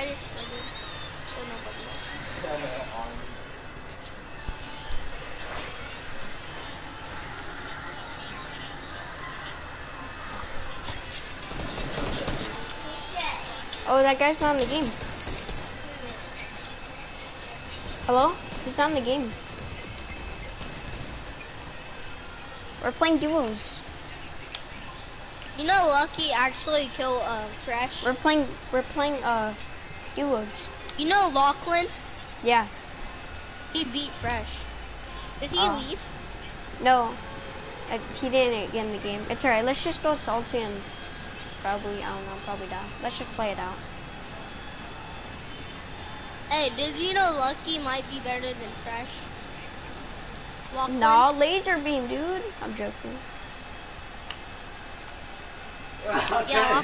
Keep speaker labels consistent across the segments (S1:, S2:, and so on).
S1: I just. So nobody else.
S2: Oh, that guy's not in the game. Hello? He's not in the game. We're playing duos.
S1: You know, Lucky actually killed uh, Fresh.
S2: We're playing. We're playing uh duos.
S1: You know, Lachlan.
S2: Yeah.
S1: He beat Fresh. Did he
S2: Oh.
S1: leave?
S2: No. Uh, he didn't get in the game. It's alright. Let's just go salty and probably I don't know. Probably die. Let's just play it out.
S1: Hey, did you know Lucky might be better than Fresh? Lachlan?
S2: No, laser beam, dude. I'm joking.
S1: Yeah,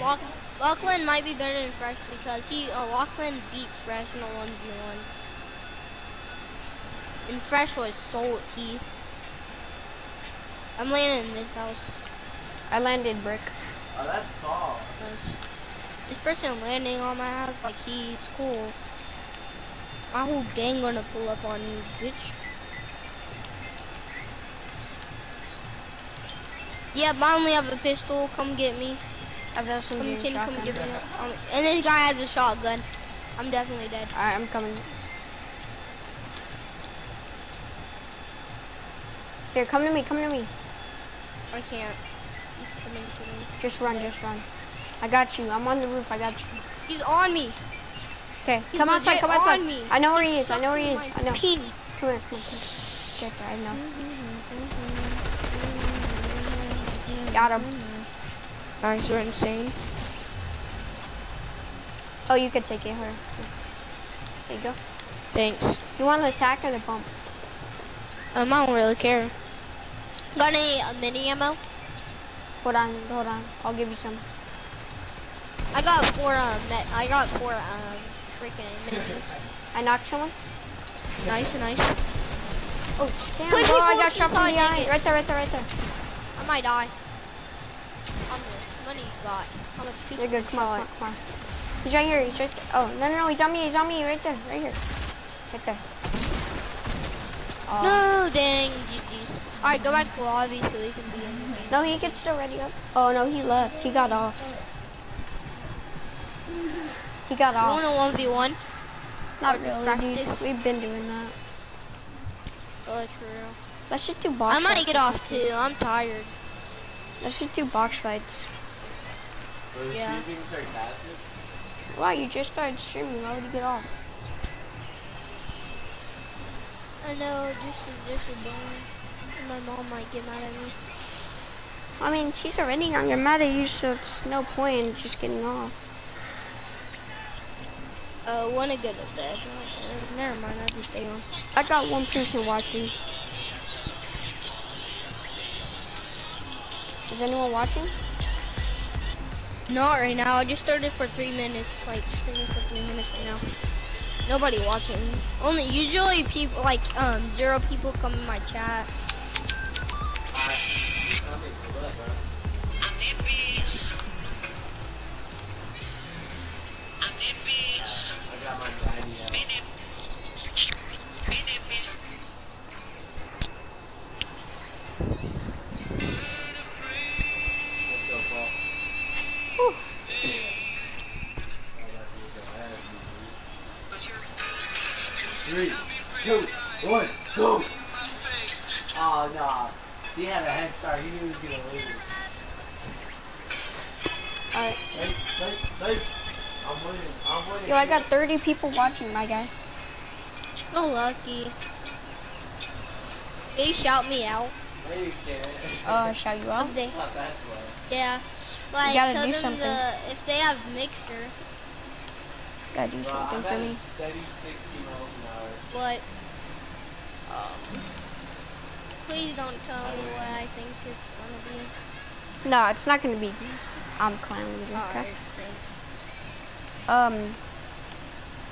S1: Loch- Loch- Lachlan might be better than Fresh because he uh, Lachlan beat Fresh in a one v one. And Fresh was salty. I'm landing in this house.
S2: I landed brick.
S3: Oh, that's tall.
S1: Nice. This person landing on my house like he's cool. My whole gang gonna pull up on you, bitch. Yeah, but I only have a pistol. Come get me.
S2: I've got some
S1: you come get me? Um, and this guy has a shotgun. I'm definitely dead.
S2: Alright, I'm coming. Here, come to me, come to me.
S1: I can't. He's coming to me.
S2: Just run, just run. I got you. I'm on the roof. I got you.
S1: He's on me.
S2: Okay, come outside, come outside.
S1: me.
S2: I know where he is. I know where he is. I know.
S1: pee.
S2: Come here, come here, come here. Get there, I know. Mm-hmm, mm-hmm, mm-hmm. Got him.
S1: Nice, you're insane.
S2: Oh, you can take it, her. There you go.
S1: Thanks.
S2: You want the attack or the bump?
S1: Um, I don't really care. Got any uh, mini ammo?
S2: Hold on, hold on. I'll give you some.
S1: I got four. Um, me- I got four. Um, freaking minis.
S2: I knocked someone.
S1: nice, nice.
S2: Oh, damn,
S1: Push
S2: bro,
S1: it,
S2: I got
S1: push
S2: shot from
S1: sorry, dang
S2: behind. Right there, right there, right there.
S1: I might die. Money you got? How much people?
S2: You're good. Come on, come on, come on. He's right here. He's right there. Oh, no, no, no. He's on me. He's on me. Right there. Right here. Right there. Oh.
S1: No, dang, GG's. Alright, go back to the lobby so we can be in the game.
S2: No, he can still ready up. Oh, no, he left. He got off. He got
S1: You
S2: off.
S1: want a 1v1?
S2: Not really, dude. We've been doing that.
S1: Oh, true.
S2: Let's just do box
S1: I might
S2: fights.
S1: get off too. I'm tired.
S2: Let's just do box fights.
S3: Was
S1: Yeah.
S3: she being sarcastic?
S2: Wow, you just started streaming. Why would you get off?
S1: I know, just just a bone. My mom might get mad at me.
S2: I mean, she's already gonna get mad at you, so it's no point in just getting off.
S1: Uh, wanna go to bed. Uh, never mind, I'll just stay on.
S2: I got one person watching. Is anyone watching?
S1: Not right now. I just started for three minutes, like streaming for three minutes right now. Nobody watching. Only usually people like um zero people come in my chat.
S3: I. Three, two, one, go! Oh, no. He had a head start. He knew he was going to lose.
S2: Alright.
S3: Wait, wait, wait. I'm winning. I'm winning.
S2: Yo, I got 30 people watching, my guy.
S1: So lucky. They shout me out.
S3: Oh, you can't.
S2: Uh, shout you out.
S1: If they,
S3: Not that way.
S1: yeah. Like tell them the if they have mixer,
S2: Gotta do something for me.
S3: steady 60 miles an
S1: but um, please don't tell me what I think it's gonna be.
S2: No, it's not gonna be. I'm clown leader. Okay.
S1: Thanks.
S2: Um.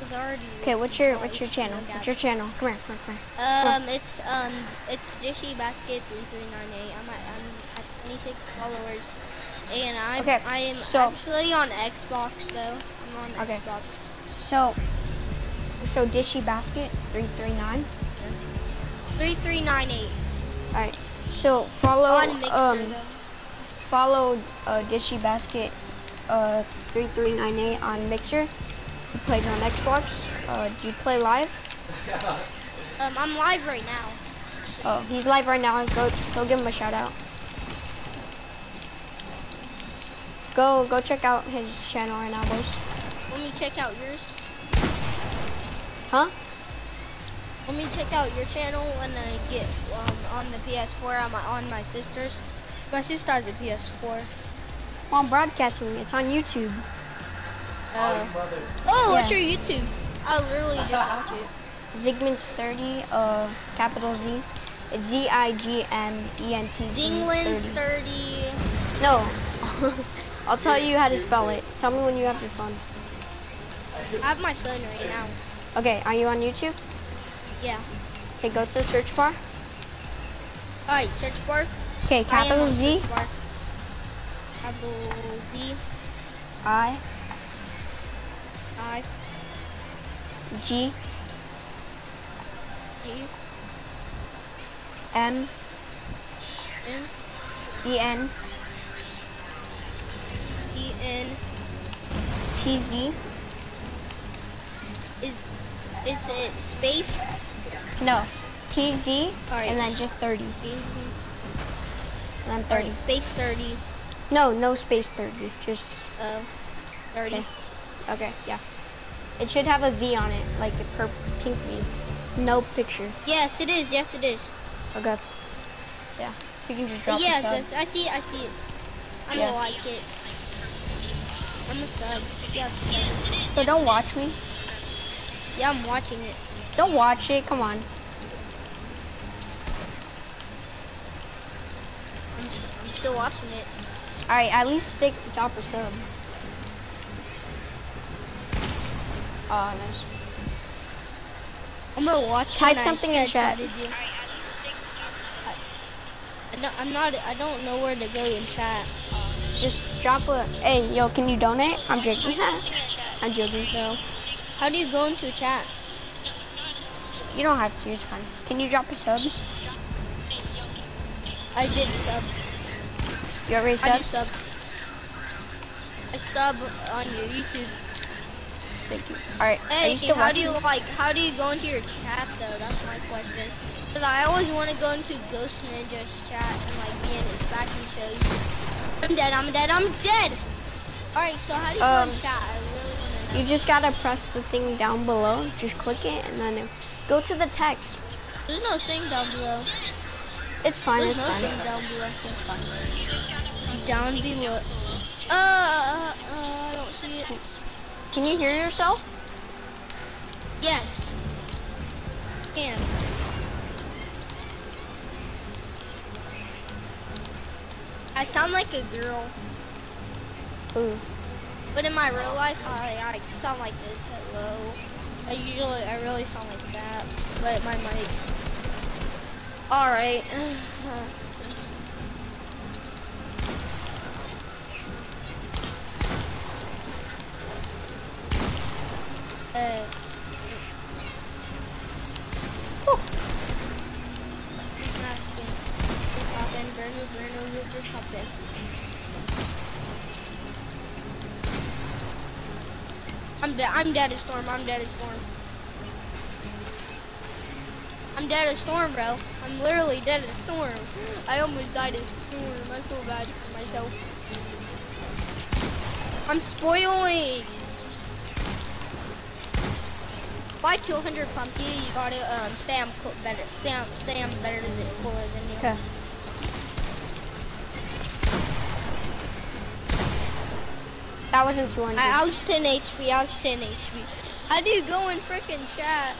S1: 'Cause I already
S2: Okay. What's your What's your channel? What's your channel? Come here. Come here. Come here.
S1: Um, it's um, it's Dishy Basket three three nine eight. I'm at I'm at 26 followers, and I'm
S2: Okay,
S1: I am
S2: so-
S1: actually on Xbox though. I'm I'm on
S2: Okay.
S1: Xbox.
S2: So, so Dishy Basket three three nine.
S1: Three three nine eight.
S2: All right. So follow
S1: On Mixer
S2: um
S1: though.
S2: follow uh, Dishy Basket uh three three nine eight on Mixer. He plays on Xbox. Uh, do you play live?
S1: Um, I'm live right now.
S2: Oh, he's live right now. Go go give him a shout out. Go go check out his channel right now, boys.
S1: Let me check out yours.
S2: Huh?
S1: Let me check out your channel when I get um, on the PS4. I'm on my sister's. My sister has a PS4.
S2: Well, I'm broadcasting. It's on YouTube.
S1: Uh,
S3: brother.
S1: oh, what's your YouTube? I literally just watch it.
S2: Zigmint's 30, uh, capital Z. It's Z I G M E N T Z.
S1: Zingland's
S2: 30.
S1: 30.
S2: No. I'll tell you how to spell it. Tell me when you have your phone.
S1: I have my phone right now.
S2: Okay, are you on YouTube?
S1: Yeah.
S2: Okay, go to the search bar.
S1: Alright, search bar.
S2: Okay, capital Z
S1: bar. Capital Z
S2: I
S1: I
S2: G
S1: G
S2: M
S1: N
S2: E N
S1: E N
S2: T Z.
S1: is it space?
S2: No. T Z
S1: Alright.
S2: and then just 30. And
S1: Space
S2: then 30.
S1: Space 30.
S2: No, no space 30. Just
S1: Uh, 30.
S2: Okay. Okay, yeah. It should have a V on it, like a purple pink V. No picture.
S1: Yes, it is. Yes, it is.
S2: Okay. Yeah. You can just drop
S1: yeah,
S2: a sub.
S1: that's, I see it. I see it. I'm
S2: Yeah.
S1: gonna like it. I'm a sub. Yeah, sub.
S2: So don't watch me.
S1: Yeah, I'm watching it.
S2: Don't watch it. Come on.
S1: I'm, I'm still watching it.
S2: All right. At least stick drop a sub. Oh, nice.
S1: I'm gonna watch.
S2: Type something in chat.
S1: I, I'm not. I don't know where to go in chat.
S2: Just drop a. Hey, yo, can you donate? I'm joking. I'm joking. So
S1: How do you go into a chat?
S2: you don't have to. It's fine. Can you drop a sub?
S1: I did sub.
S2: You already
S1: I do
S2: subbed?
S1: sub. I sub on your YouTube.
S2: Thank you. All right. Are
S1: Hey,
S2: you
S1: how do you like? How do you go into your chat though? That's my question. Cause I always want to go into Ghost Ninja's chat and like be in his fashion shows. I'm dead. I'm dead. I'm dead. All right. So how do you
S2: Um,
S1: go in chat?
S2: You just gotta press the thing down below. Just click it and then go to the text.
S1: There's no thing down below.
S2: It's fine.
S1: There's
S2: It's
S1: no
S2: fine.
S1: thing down below. It's fine. Down below. Uh, uh, uh, I don't see it.
S2: Can you hear yourself?
S1: Yes. Can. I sound like a girl,
S2: Ooh.
S1: But in my real life, I, I sound like this. Hello. I usually, I really sound like that, but my mic. All right. Uh. Just asking. Just in. I'm dead. I'm dead as storm. I'm dead as storm. I'm dead as storm, bro. I'm literally dead as storm. I almost died as storm. I feel bad for myself. I'm spoiling. Buy 200 pumpkin. You gotta um Sam better. Sam Sam better than cooler than you.
S2: Okay. That wasn't 200.
S1: I, I was 10 HP. I was 10 HP. How do you go in freaking chat?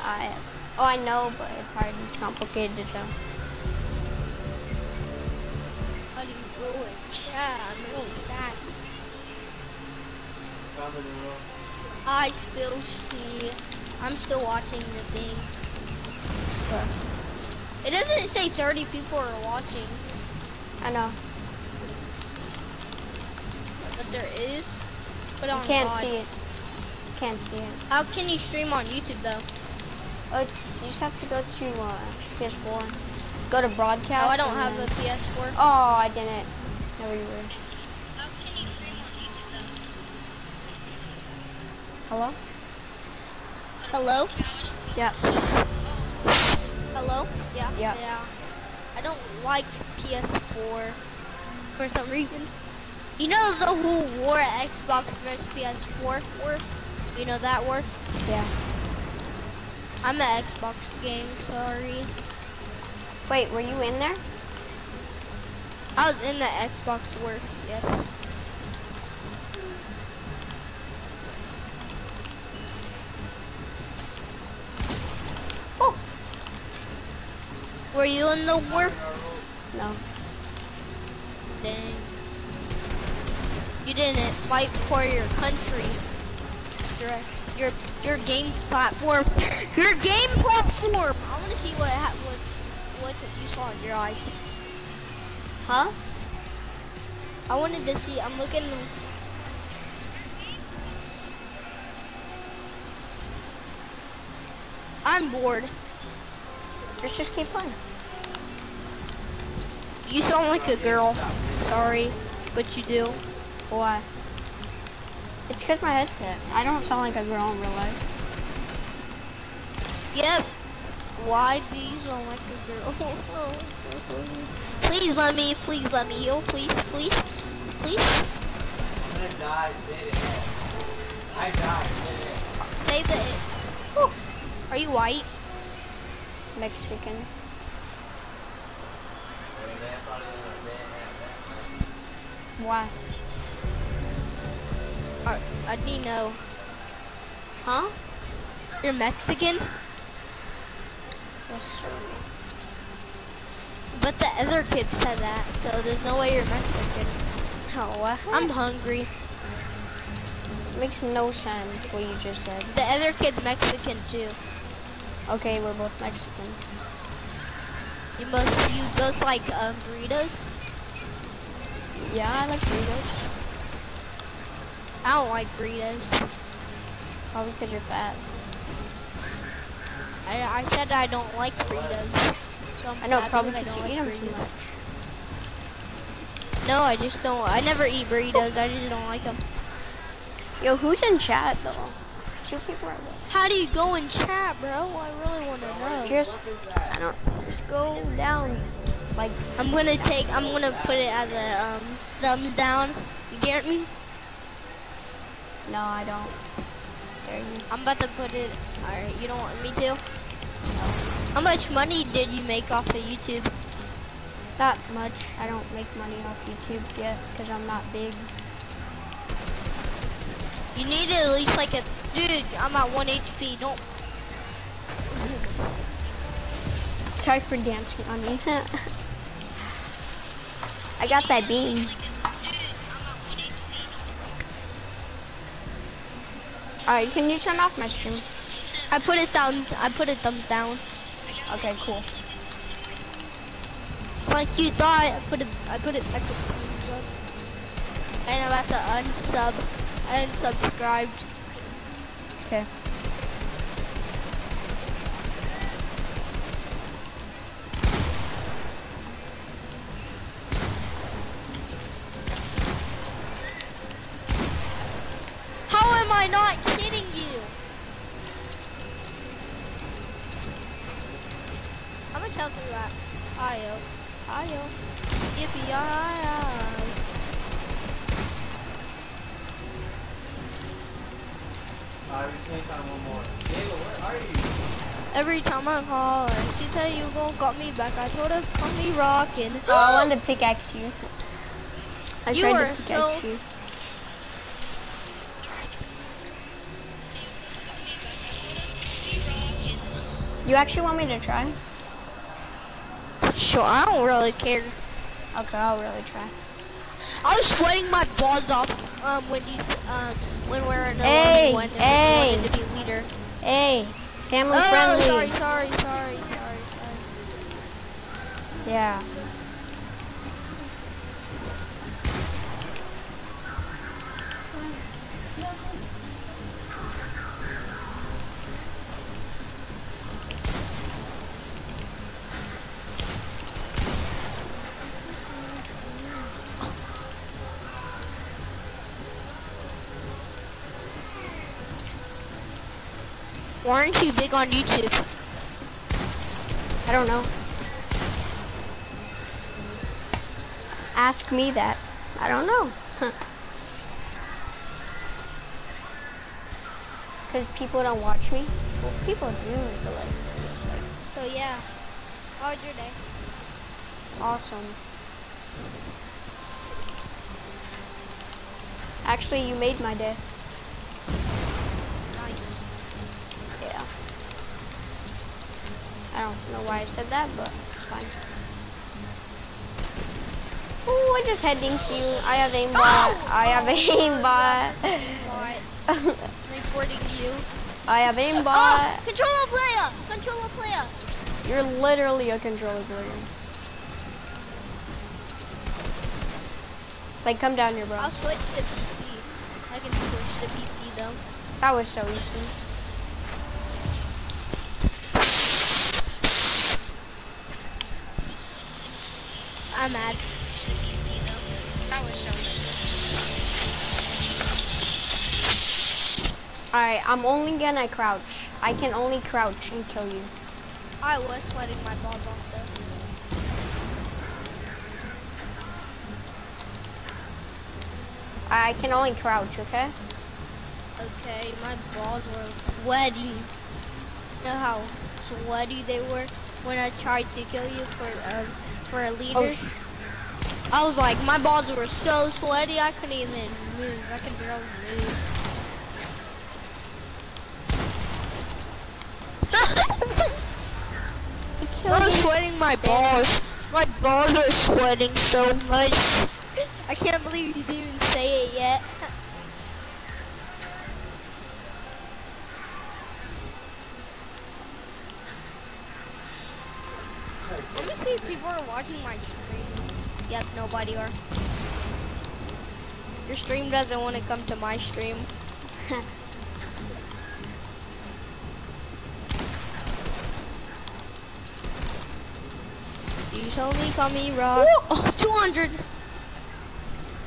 S2: I, oh, I know, but it's hard. It's complicated to tell.
S1: How do you go in chat? I'm really sad. I still see. I'm still watching the thing. It doesn't say 30 people are watching,
S2: I know.
S1: But there is. Put it
S2: You can't
S1: God.
S2: see it. Can't see it.
S1: How can you stream on YouTube though?
S2: Oh, it's, you just have to go to uh, PS4. Go to broadcast.
S1: Oh, I don't have
S2: then-
S1: a PS4.
S2: Oh, I didn't. No, you were.
S1: How can you stream on YouTube though?
S2: Hello?
S1: Hello?
S2: Yeah.
S1: Hello? Yeah.
S2: Yeah.
S1: Yeah. I don't like PS4 for some reason. You know the whole war Xbox versus PS4 war? You know that war?
S2: Yeah.
S1: I'm an Xbox gang, sorry.
S2: Wait, were you in there?
S1: I was in the Xbox war, yes.
S2: Oh.
S1: Were you in the war?
S2: No.
S1: Dang. You didn't fight for your country. Your your your game platform. Your game platform. I want to see what ha- what what you saw in your eyes.
S2: Huh?
S1: I wanted to see. I'm looking. I'm bored.
S2: Let's just keep playing.
S1: You sound like a girl. Sorry, but you do.
S2: Why? It's because my headset. I don't sound like a girl in real life.
S1: Yep. Why do you sound like a girl? please let me, please let me heal, please, please, please.
S3: I died, did it. I died, did it.
S1: The. Whew. Are you white?
S2: Mexican. Why?
S1: I, I need know.
S2: Huh?
S1: You're Mexican,
S2: Yes, sir.
S1: but the other kid said that, so there's no way you're Mexican.
S2: Oh, what?
S1: I'm hungry.
S2: Makes no sense what you just said.
S1: The other kid's Mexican too.
S2: Okay, we're both Mexican.
S1: You both, you both like um, burritos.
S2: Yeah, I like burritos.
S1: I don't like burritos.
S2: Probably because you're fat.
S1: I, I said I don't like burritos. So
S2: I know, probably
S1: because
S2: you
S1: don't
S2: eat them too much.
S1: No, I just don't. I never eat burritos. I just don't like them.
S2: Yo, who's in chat though? Two people are there.
S1: How do you go in chat, bro? I really want to know.
S2: Just, I don't, just go down. Like,
S1: I'm gonna take. I'm gonna put it as a um, thumbs down. You get me?
S2: No, I don't. There you.
S1: I'm about to put it. All right. You don't want me to? No. How much money did you make off of YouTube?
S2: Not much. I don't make money off YouTube yet because I'm not big.
S1: You need at least like a. Dude, I'm at one HP. Don't.
S2: Sorry for dancing on me. I got that beam. Alright, can you turn off my stream?
S1: I put it thumbs. I put it thumbs down.
S2: Okay, cool.
S1: It's like you thought. I put it. I put it. I put thumbs up. And I'm about to unsub. Unsubscribed.
S2: Okay.
S1: How am I not Ayo. Ayo. Yippee yi
S3: Alright, we take on one more. Jayla, where are you?
S1: Every time I call her, she said you gon' got me back. I told her call me rockin'.
S2: Oh, I wanted to pickaxe you. I
S1: You
S2: tried to pickaxe
S1: so-
S2: you. You actually want me to try?
S1: Sure, I don't really care.
S2: Okay, I'll really try.
S1: I was sweating my balls off um, when you um, when we're in the
S2: Hey,
S1: one and
S2: hey.
S1: wanted to be leader.
S2: Hey, family
S1: oh,
S2: friendly.
S1: sorry, sorry, sorry, sorry, sorry.
S2: Yeah.
S1: Aren't you big on YouTube?
S2: I don't know. Ask me that. I don't know. Because people don't watch me. Well, people do, but like, like
S1: So yeah. How was your day?
S2: awesome. Actually, you made my day.
S1: Nice.
S2: Yeah. I don't know why I said that, but it's fine. Ooh, I just had dinked you. I have aimbot.
S1: Oh!
S2: I have aimbot.
S1: What? Reporting you.
S2: I have
S1: Oh,
S2: aimbot.
S1: Oh, controller player! Controller player!
S2: You're literally a controller player. Like, come down here, bro.
S1: I'll switch to PC. I can switch to PC though.
S2: That was so easy.
S1: I'm mad.
S2: Alright, I'm only gonna crouch. I can only crouch and kill you.
S1: I was sweating my balls off though.
S2: I can only crouch, okay?
S1: Okay, my balls were sweaty. You know how sweaty they were when I tried to kill you for um for a leader?
S2: Oh,
S1: I was like, my balls were so sweaty I couldn't even move. I could barely move. I'm sweating my balls. My balls are sweating so much. I can't believe you didn't even say it yet. Let me see if people are watching my stream. Yep, nobody are. Your stream doesn't want to come to my stream. You told me call me rock. Oh, 200.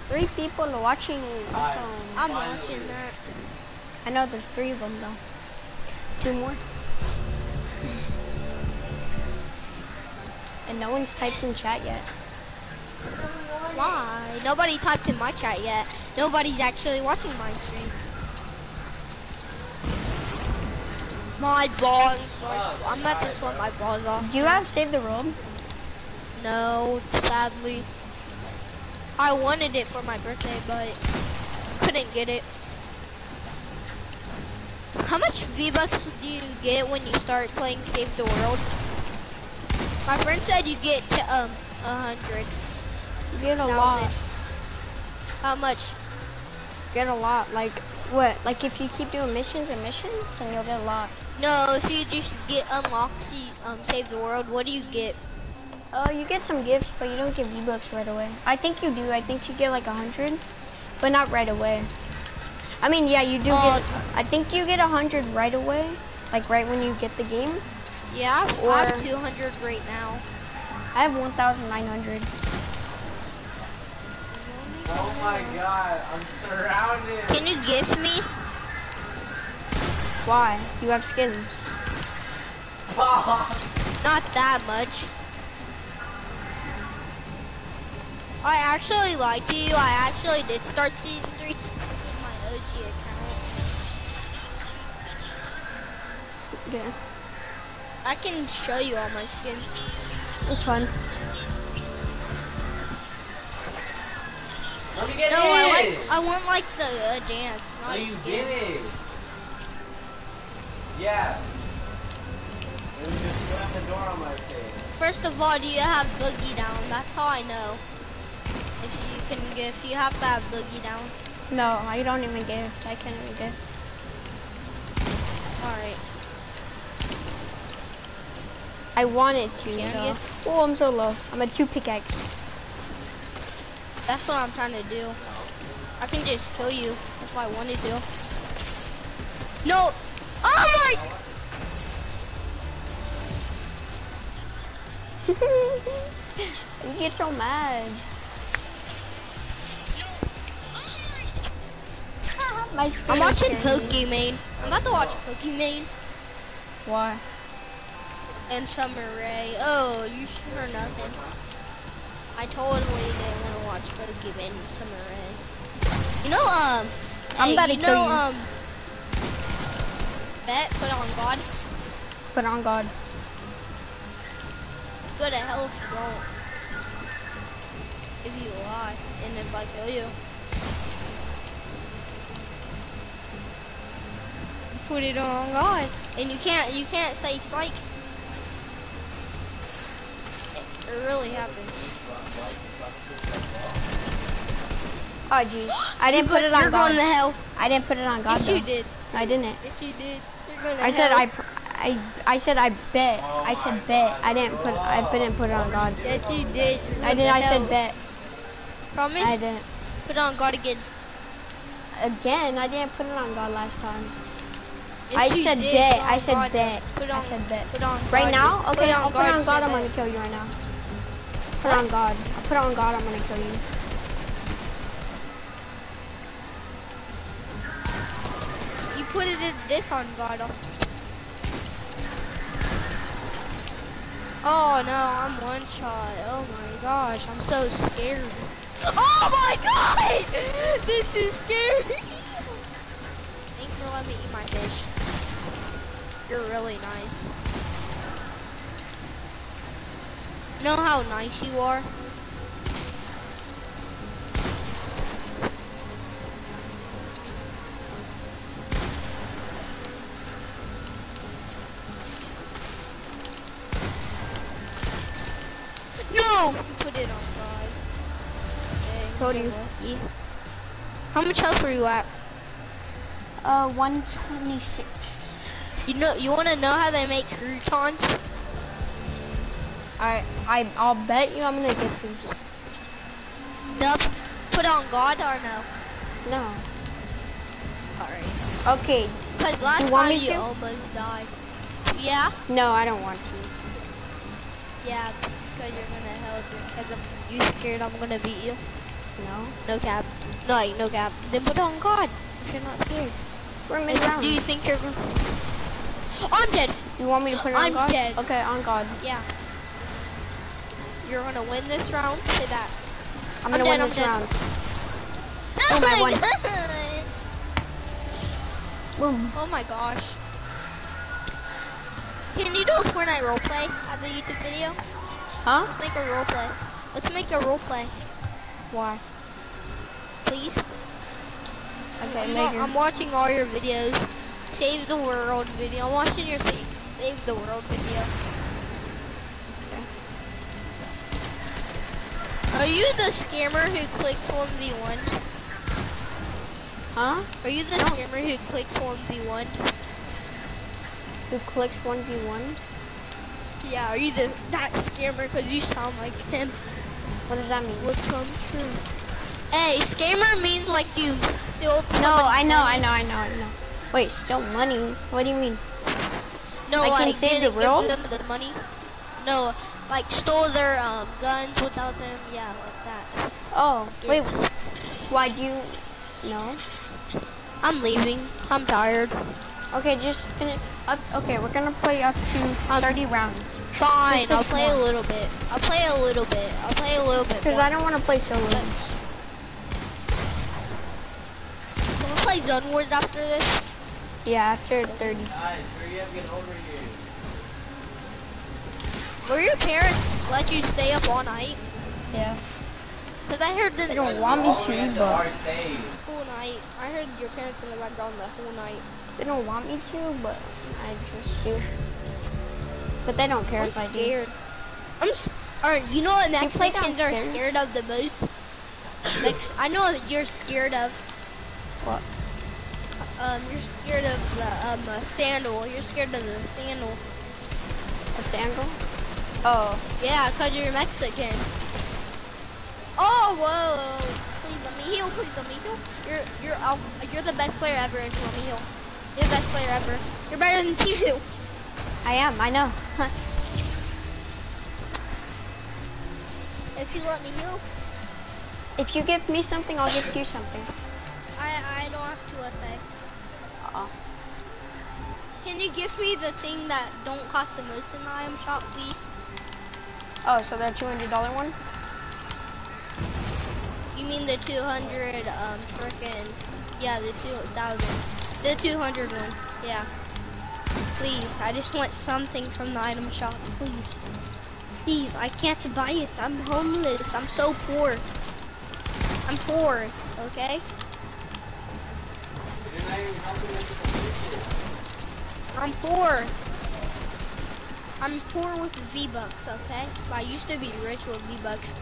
S2: Three people are watching.
S3: Alright.
S2: Awesome.
S1: I'm watching that.
S2: I know there's three of them though. Two more. And no one's typed in chat yet.
S1: Why? Nobody typed in my chat yet. Nobody's actually watching my stream. My balls.
S3: Oh,
S1: I'm about to
S3: bro.
S1: my balls off.
S2: Do you have Save the World?
S1: No, sadly. I wanted it for my birthday, but couldn't get it. How much V-Bucks do you get when you start playing Save the World? My friend said you get to, um, a hundred.
S2: You get a
S1: Thousand.
S2: lot.
S1: How much?
S2: Get a lot. Like what? Like if you keep doing missions and missions, and you'll get a lot.
S1: No, if you just get unlocked the, um, Save the World, what do you get?
S2: Oh, you get some gifts, but you don't get V-Bucks right away. I think you do. I think you get like a hundred, but not right away. I mean, yeah, you do
S1: Oh.
S2: get. I think you get a hundred right away, like right when you get the game.
S1: Yeah, I have, I have 200 right now.
S2: I have one thousand nine hundred.
S3: Oh my god, I'm surrounded.
S1: Can you give me?
S2: Why? You have skins.
S1: Not that much. I actually lied to you. I actually did start season three. This is my OG account.
S2: Yeah,
S1: I can show you all my skins.
S2: it's fun.
S3: Let me get
S1: No,
S3: in.
S1: I like. I want like the uh, dance,
S3: No,
S1: not a
S3: you
S1: skin.
S3: get it. Yeah. Let just slam the door on my face.
S1: First of all, do you have boogie down? That's how I know. If you can gift, you have to have boogie down.
S2: No, I don't even gift. I can't even gift.
S1: All right.
S2: I wanted to.
S1: You?
S2: Oh, I'm so low. I'm at two pickaxe.
S1: That's what I'm trying to do. I can just kill you. if I wanted to. No. Oh my.
S2: you get so mad. My
S1: I'm watching. Pokemon. I'm about to watch Pokemon
S2: Why?
S1: And Sommer Ray. Oh, you sure nothing. I totally didn't want to watch Better Give In Sommer Ray. You know, um,
S2: I'm
S1: hey,
S2: about to
S1: you
S2: kill
S1: know,
S2: you.
S1: um, bet put on God.
S2: Put on God.
S1: Go to hell if you don't. If you lie, and if I kill you. Put it on God, and you can't, you can't say it's like. It, it really happens.
S2: Oh geez. I didn't put it on
S1: You're
S2: God.
S1: going to hell.
S2: I didn't put it on God
S1: yes,
S2: though.
S1: you did.
S2: I didn't.
S1: Yes, you did. You're going to
S2: I
S1: hell.
S2: said I, I, I said I bet. I said bet. I didn't put. I didn't put it on God.
S1: Yes, you did.
S2: I did. I
S1: hell.
S2: said bet.
S1: Promise.
S2: I didn't.
S1: Put on God again.
S2: Again, I didn't put it on God last time.
S1: Yes,
S2: I
S1: you
S2: said bet. I said
S1: God.
S2: bet.
S1: Put
S2: I said bet.
S1: Put on
S2: Right
S1: God.
S2: now? Okay,
S1: on
S2: I'll put it on God. I'm gonna kill you right now. Put on God. I'll put on God. I'm gonna kill you.
S1: You put it in this on God. Oh no, I'm one shot. Oh my gosh, I'm so scared. Oh my god! This is scary. Thanks for letting me eat my fish. You're really nice. Know how nice you are? No! You put it on God. Dang,
S2: Told
S1: so
S2: you.
S1: lucky. How much health are you at?
S2: Uh, 126.
S1: You know, you want to know how they make croutons?
S2: Alright, I, I'll bet you I'm gonna get these.
S1: Yup. Put on God or no?
S2: No.
S1: Alright.
S2: Okay.
S1: Cause last
S2: You
S1: time you
S2: to?
S1: almost died. Yeah?
S2: No, I don't want to.
S1: Yeah, because you're gonna help you. Because I'm you scared I'm gonna beat you.
S2: No.
S1: No cap. No, like, no cap. Then put on God if you're not scared.
S2: We're mid round.
S1: Do you think you're gonna... I'm dead.
S2: You want me to put it on
S1: I'm
S2: God?
S1: dead.
S2: Okay, on God.
S1: Yeah. You're gonna win this round. Say that.
S2: I'm
S1: I'm
S2: gonna
S1: dead,
S2: win
S1: I'm
S2: this
S1: dead.
S2: round.
S1: Oh
S2: my
S1: my
S2: god. Boom.
S1: Oh my gosh. Can you do a Fortnite roleplay as a YouTube video?
S2: Huh?
S1: Let's make a roleplay. Let's make a roleplay,
S2: Why?
S1: please.
S2: Okay,
S1: I'm,
S2: later.
S1: I'm watching all your videos. Save the world video. I'm watching your save, save the world video. Are you the scammer who clicks 1v1?
S2: Huh?
S1: Are you the
S2: No.
S1: scammer who clicks 1v1?
S2: Who clicks 1v1?
S1: Yeah, are you the that scammer? Cause you sound like him.
S2: What does that mean?
S1: Would come true. Hey, scammer means like you steal.
S2: No, I know, I know, I know, I know. Wait, still money? What do you mean?
S1: No,
S2: I can
S1: like
S2: save the world?
S1: give them the money. No, like stole their um, guns without them. Yeah, like that.
S2: Oh, wait, why do you... No?
S1: I'm leaving. I'm tired.
S2: Okay, just finish up. Okay, we're gonna play up to
S1: Um,
S2: 30 rounds.
S1: Fine, I'll
S2: six
S1: play a little bit. I'll play a little bit. I'll play a little bit.
S2: Because. I don't want to play solo.
S1: Can we play Zone Wars after this?
S2: Yeah, after 30.
S3: Guys, hurry up, get over here.
S1: Will your parents let you stay up all night?
S2: Yeah.
S1: Cause I heard the
S2: They don't want me
S3: All the way
S2: to, but...
S3: arcade.
S1: whole night. I heard your parents in the background the whole night.
S2: They don't want me to, but I just do. But they don't care
S1: I'm
S2: if I do.
S1: scared. I'm. S- or you know what
S2: You play
S1: Mexicans are scared of the most? Mex- I know what you're scared of.
S2: What?
S1: Um, you're scared of the um uh, sandal. You're scared of the sandal.
S2: A sandal? Oh.
S1: Yeah, cause you're Mexican. Oh, whoa! Please let me heal. Please let me heal. You're you're um, you're the best player ever. If you let me heal, you're the best player ever. You're better than Tfue.
S2: I am, I know.
S1: If you let me heal,
S2: if you give me something, I'll give you something.
S1: I I don't have to FA.
S2: Uh-oh.
S1: Can you give me the thing that don't cost the most in the item shop, please?
S2: Oh, so that $200 one?
S1: You mean the 200, um, frickin', yeah, the 2000, the 200 one, yeah. Please, I just want something from the item shop, please. Please, I can't buy it, I'm homeless, I'm so poor. I'm poor, okay?
S3: I'm not even helping us with the mission.
S1: I'm poor. I'm poor with V-Bucks, okay? I used to be rich with V-Bucks.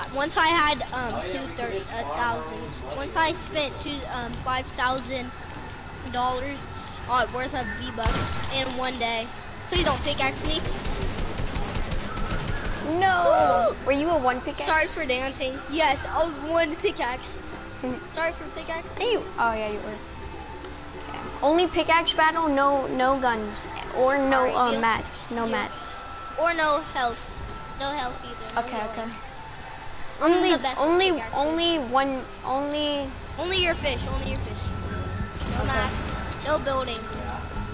S1: Uh, Once I had um
S3: Oh, yeah,
S1: two thir- a thousand. Once I spent two um five thousand dollars uh, worth of V-Bucks in one day. Please don't pickaxe me.
S2: No! Were you a one pickaxe?
S1: Sorry for dancing. Yes, I was one pickaxe.
S2: Mhm.
S1: Sorry for pickaxe.
S2: Hey, you. Oh yeah, you were. Yeah. Only pickaxe battle, no no guns or no uh,
S1: deal.
S2: mats, no
S1: Deal.
S2: mats.
S1: Or no health. No health either. no
S2: Okay,
S1: healing.
S2: okay.
S1: I'm
S2: Only
S1: the best with
S2: only only one only.
S1: Only your fish. Only your fish. No
S2: Okay.
S1: mats. No building.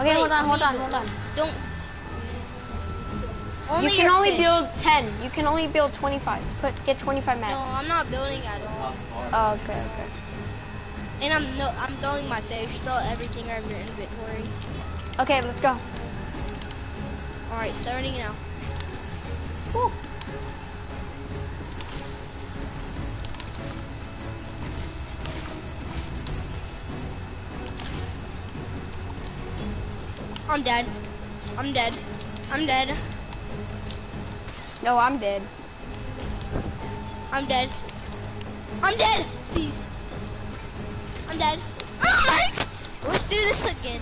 S2: Okay,
S1: Wait,
S2: hold on, hold on, hold on.
S1: Don't. Only
S2: you can only
S1: fish.
S2: build 10. You can only build 25. Put get 25
S1: No,
S2: mats.
S1: I'm not building at all.
S2: Oh, okay, okay.
S1: And I'm no, I'm throwing my fish. Throw everything out of your inventory.
S2: Okay, let's go.
S1: All right, starting now.
S2: Woo.
S1: I'm dead. I'm dead. I'm dead.
S2: No, I'm dead.
S1: I'm dead. I'm dead. Please. I'm dead. Oh my! Let's do this again.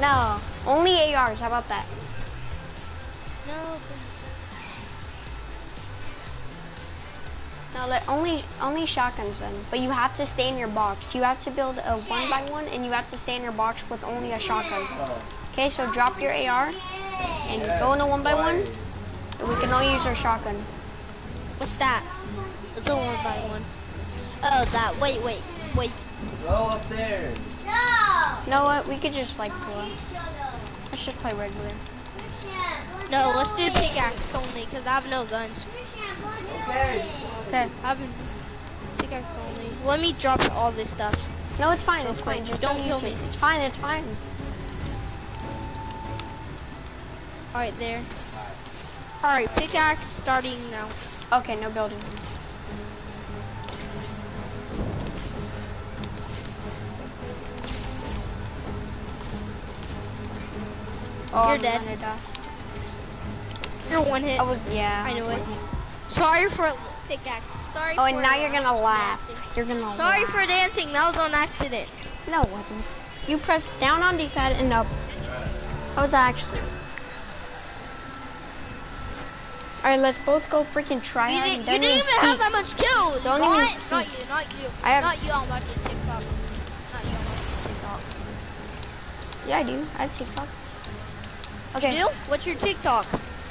S2: No, only ARs. How about that?
S1: No, please.
S2: No, let, only only shotguns then. But you have to stay in your box. You have to build a one by one, and you have to stay in your box with only a shotgun. Okay, so drop your AR and go in a one by one. And we can all use our shotgun.
S1: What's that? It's a one by one. Oh, that. Wait, wait, wait.
S3: Go up there. No.
S2: You know what? We could just like uh, let's just play regular.
S1: No, let's do pickaxe only, because I have no guns.
S3: Okay.
S2: Okay.
S1: I have pickaxe only. Let me drop all this stuff.
S2: No, it's fine. It's fine. Just
S1: Don't kill me.
S2: It's fine. It's fine.
S1: Alright, there. Alright, pickaxe starting now.
S2: Okay, no building. Oh,
S1: You're
S2: I'm
S1: dead. You're one hit.
S2: I was yeah.
S1: I knew it. Sorry for pickaxe. Sorry
S2: Oh, and now you're gonna laugh.
S1: dancing.
S2: You're gonna
S1: Sorry
S2: laugh.
S1: for dancing. That was on accident.
S2: No, it wasn't. You press down on D-pad and up. That was actually. Alright, let's both go freaking try
S1: You
S2: and
S1: you didn't even have
S2: speak.
S1: that much kills.
S2: Don't
S1: what?
S2: even
S1: Not
S2: speak.
S1: you, not you.
S2: I have-
S1: Not you, I'm watching TikTok. Not you, I'm watching TikTok.
S2: Yeah, I do. I have TikTok. Okay,
S1: You? What's your TikTok?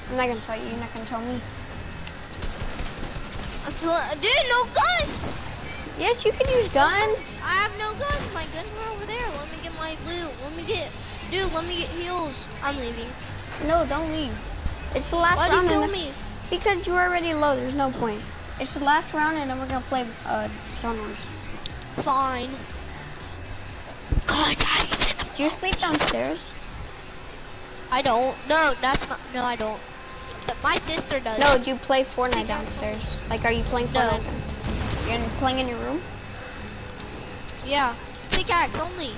S2: I'm not gonna tell you. You're not gonna tell me.
S1: Feel- Dude, no guns!
S2: Yes, you can use guns.
S1: I have no guns. My guns are over there. Let me get my loot. Let me get, dude. Let me get heals. I'm leaving.
S2: No, don't leave. It's the last
S1: you
S2: round.
S1: kill me?
S2: Because you're already low. There's no point. It's the last round, and then we're gonna play uh, Zone Wars.
S1: Fine. God, guys.
S2: Do you sleep downstairs?
S1: I don't. No, that's not. No, I don't. My sister does.
S2: No, do you play Fortnite downstairs? Like, are you playing
S1: No.
S2: Fortnite? You're playing in your room?
S1: Yeah. Pickaxe only.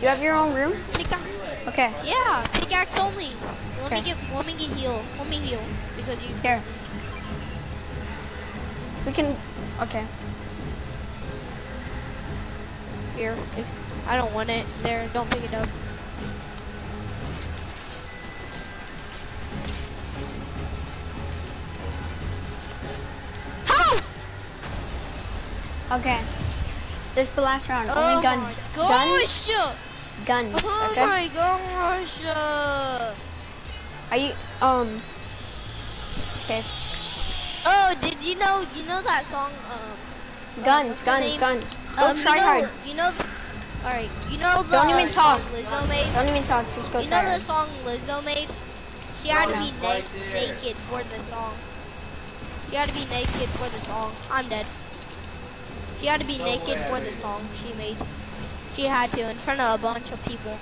S2: You have your own room?
S1: Pickaxe.
S2: Okay,
S1: Yeah. Pickaxe only. Let me get. Let me get heal. Let me heal because you.
S2: here. We can. Okay.
S1: Here. If I don't want it, there. Don't pick it up.
S2: Okay. This is the last round.
S1: Oh
S2: Only gun.
S1: my
S2: Guns.
S1: gosh!
S2: Guns.
S1: Oh
S2: Okay.
S1: my gosh!
S2: Are you um? Okay.
S1: Oh, did you know? You know that song? Um,
S2: Guns.
S1: what's the
S2: Guns. Guns. Go
S1: um,
S2: try
S1: you know,
S2: hard.
S1: You know? All right. You know the
S2: Don't even
S1: song
S2: talk.
S1: Lizzo made.
S2: Don't even talk. Just go
S1: You
S2: try
S1: know
S2: hard.
S1: the song Lizzo made? She had to be na-
S3: Right
S1: naked for the song. She had to be naked for the song. I'm dead. She had to be
S3: No
S1: naked
S3: way.
S1: for the song she made. She had to in front of a bunch of people.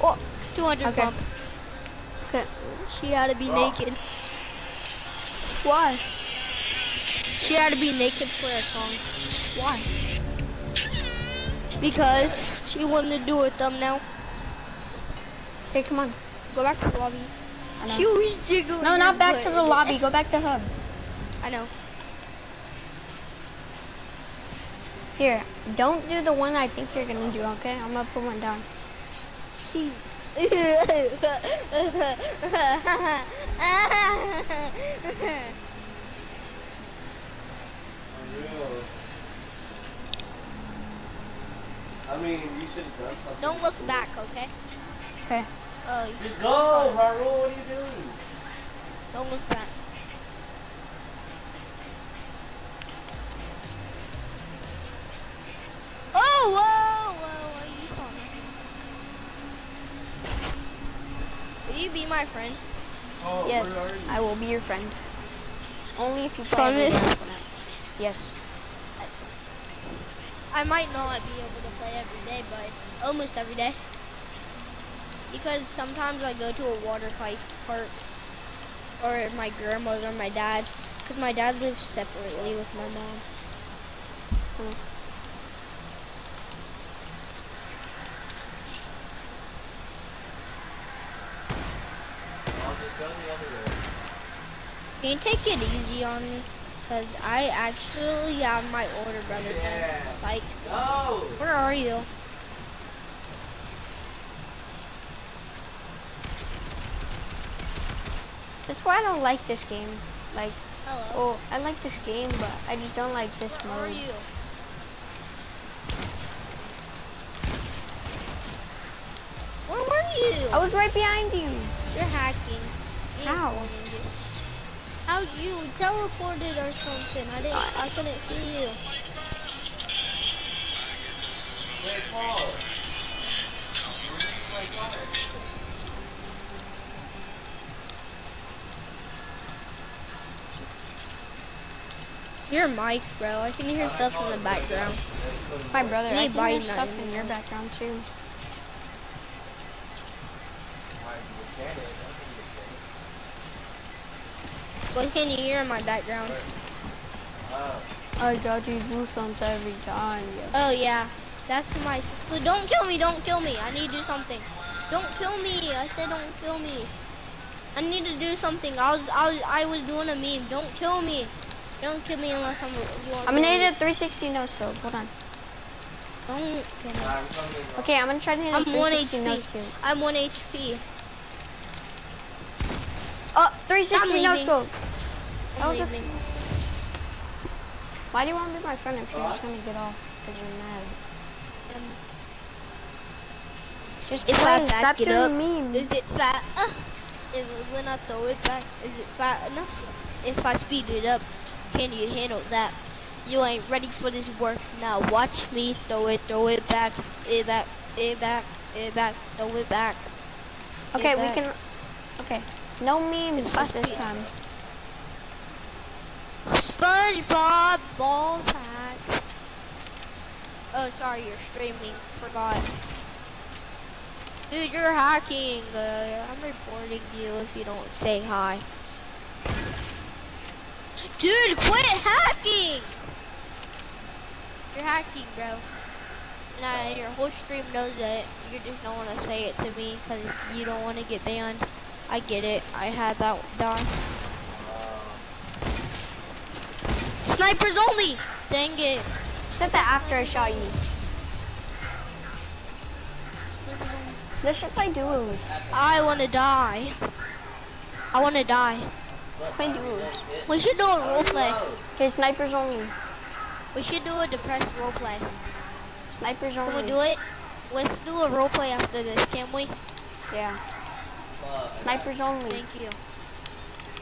S2: Oh.
S1: 200
S2: Okay.
S1: bump.
S2: Okay.
S1: She had to be
S3: Oh.
S1: naked.
S2: Why?
S1: She had to be naked for a song. Why? Because she wanted to do a thumbnail.
S2: Hey, come on.
S1: Go back to the lobby.
S2: I know.
S1: She was jiggling.
S2: No, not back to the lobby. Go back to hub.
S1: I know.
S2: Here, don't do the one I think you're gonna do. Okay, I'm gonna put one down.
S1: She's.
S3: I mean, you should have done something.
S1: Don't look back, okay?
S2: Okay.
S1: Oh,
S3: Just go, Haru. What are you doing?
S1: don't look back. Whoa, whoa, whoa, you saw nothing. Will you be my friend?
S3: Oh,
S2: Yes,
S3: where are you?
S2: I will be your friend. Only if you play
S1: Promise?
S2: Yes.
S1: I might not be able to play every day, but almost every day. Because sometimes I go to a water fight park or my grandma's or my dad's because my dad lives separately with my mom.
S3: I'll just go the other way.
S1: Can you take it easy on me? Because I actually have my older brother
S3: Yeah.
S1: Psych.
S3: Go!
S1: Where are you?
S2: That's why I don't like this game. Like,
S1: Hello.
S2: oh, I like this game, but I just don't like this mode.
S1: Where are you? Where were you?
S2: I was right behind you.
S1: You're hacking.
S2: How?
S1: Pulling this. How you teleported or something? I didn't. I couldn't see you.
S3: Wait, Paul.
S1: Your mic, bro. I can hear stuff in the background.
S2: My brother.
S1: Me
S2: I can hear stuff in
S1: in
S2: your background too.
S1: What can you hear in my background?
S3: Oh.
S2: I got you do something every time. Yeah.
S1: Oh yeah, that's my. But don't kill me! Don't kill me! I need to do something. Don't kill me! I said don't kill me. I need to do something. I was I was I was doing a meme. Don't kill me. Don't kill me unless I'm. You want
S2: I'm
S1: me
S2: gonna hit a 360 no scope. Hold on.
S1: Don't kill me.
S2: Okay, I'm gonna try to hit
S1: I'm one
S2: 360 no
S1: HP.
S2: scope.
S1: I'm one HP.
S2: Oh, 360 no
S1: leaving.
S2: scope.
S1: I'm
S2: That was a-
S1: leaving.
S2: Why do you want to be my friend if you're just gonna get off because you're mad?
S1: Um,
S2: Just
S1: If
S2: play.
S1: I back
S2: Stop
S1: it
S2: doing
S1: up,
S2: memes.
S1: is it fat? Uh, if when I throw it back, is it fat enough? If I speed it up, can you handle that? You ain't ready for this work. Now watch me throw it, throw it back, it back, it back, it back, throw it back. it
S2: Okay, we
S1: back.
S2: can. Okay, no memes this time.
S1: SpongeBob ball sack. Oh, sorry, you're streaming. Forgot. Dude, you're hacking. Uh, I'm reporting you if you don't say hi. Dude, quit hacking! You're hacking, bro. And I, your whole stream knows it. You just don't want to say it to me because you don't want to get banned. I get it. I had that done. Snipers only! Dang it.
S2: Said that after I shot you. Let's just play duos.
S1: I want to die. I want to die.
S2: Let's play duos.
S1: We should do a role play.
S2: Okay, snipers only.
S1: We should do a depressed roleplay.
S2: Snipers only.
S1: Can we do it? Let's do a roleplay after this, can we?
S2: Yeah. Snipers only.
S1: Thank you.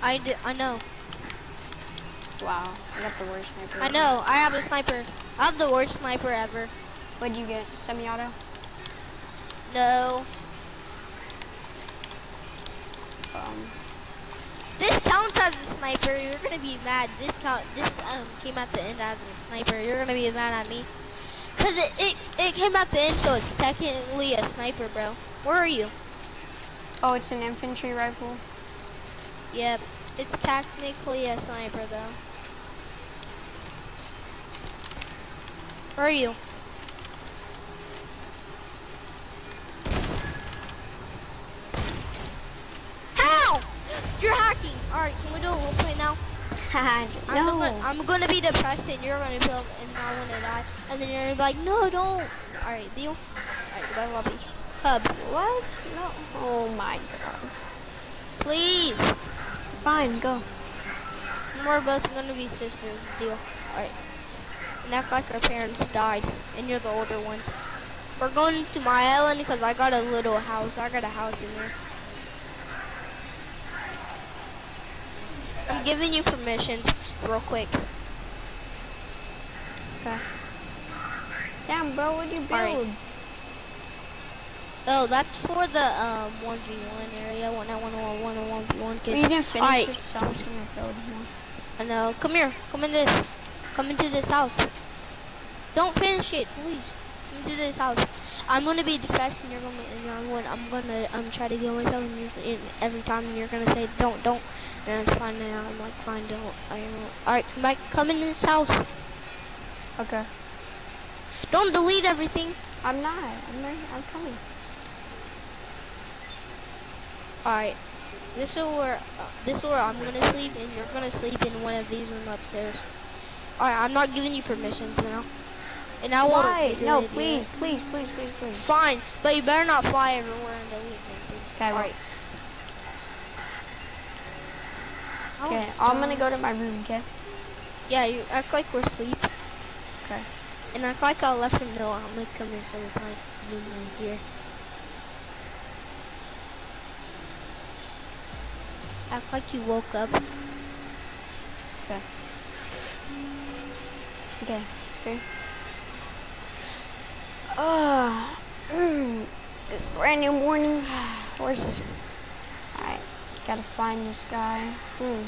S1: I, d- I know.
S2: Wow. I got the worst sniper.
S1: I know. I have a sniper. I have the worst sniper ever.
S2: What'd you get? Semi-auto?
S1: No.
S2: Um,
S1: This counts as a sniper. You're gonna be mad. This count. This um came at the end as a sniper. You're gonna be mad at me. Cause it, it it came at the end, so it's technically a sniper, bro. Where are you?
S2: oh, it's an infantry rifle.
S1: Yep. It's technically a sniper though. Where are you? How? You're hacking. Alright, can we do a roleplay now?
S2: Haha,
S1: I'm,
S2: no.
S1: gonna, I'm gonna be depressed and you're gonna feel and I wanna die. And then you're gonna be like, no, don't. Alright, deal? Alright, goodbye, lobby. Hub,
S2: What? No. Oh my god.
S1: please.
S2: Fine, go.
S1: We're both gonna be sisters, deal. Alright. And act like our parents died and you're the older one. We're going to my island because I got a little house. I got a house in here. I'm giving you permissions real quick.
S2: Okay. Damn, bro, what'd you build?
S1: Oh, that's for the um 1v1 area. One I one on one on one v one
S2: You
S1: kids.
S2: didn't finish
S1: Alright.
S2: it, so I'm just gonna build more.
S1: I know. Come here. Come in this. Come into this house. Don't finish it, please. Come into this house. I'm gonna be depressed, and you're gonna, and I'm gonna, I'm gonna, um, try to kill myself, and, you- and every time you're gonna say, don't, don't, and it's fine. And I'm like, fine, don't. I don't. All right, come back. Come in this house.
S2: Okay.
S1: Don't delete everything.
S2: I'm not. I'm right. I'm coming.
S1: All right. This is where, uh, this is where I'm gonna sleep, and you're gonna sleep in one of these rooms upstairs. All right. I'm not giving you permissions now. And I won't.
S2: Why? No, please, please, please, please, please.
S1: Fine, but you better not fly everywhere and delete anything.
S2: Okay, well-
S1: Alright.
S2: Okay, I'm gonna go to my room, okay?
S1: Yeah, you act like we're asleep.
S2: Okay.
S1: And act like I left him know I'm gonna come in sometime. Zoom right here. Act like you woke up.
S2: Okay. Okay. Okay. Oh, mm, it's brand new morning. Where's this? Alright, gotta find this guy. Hmm.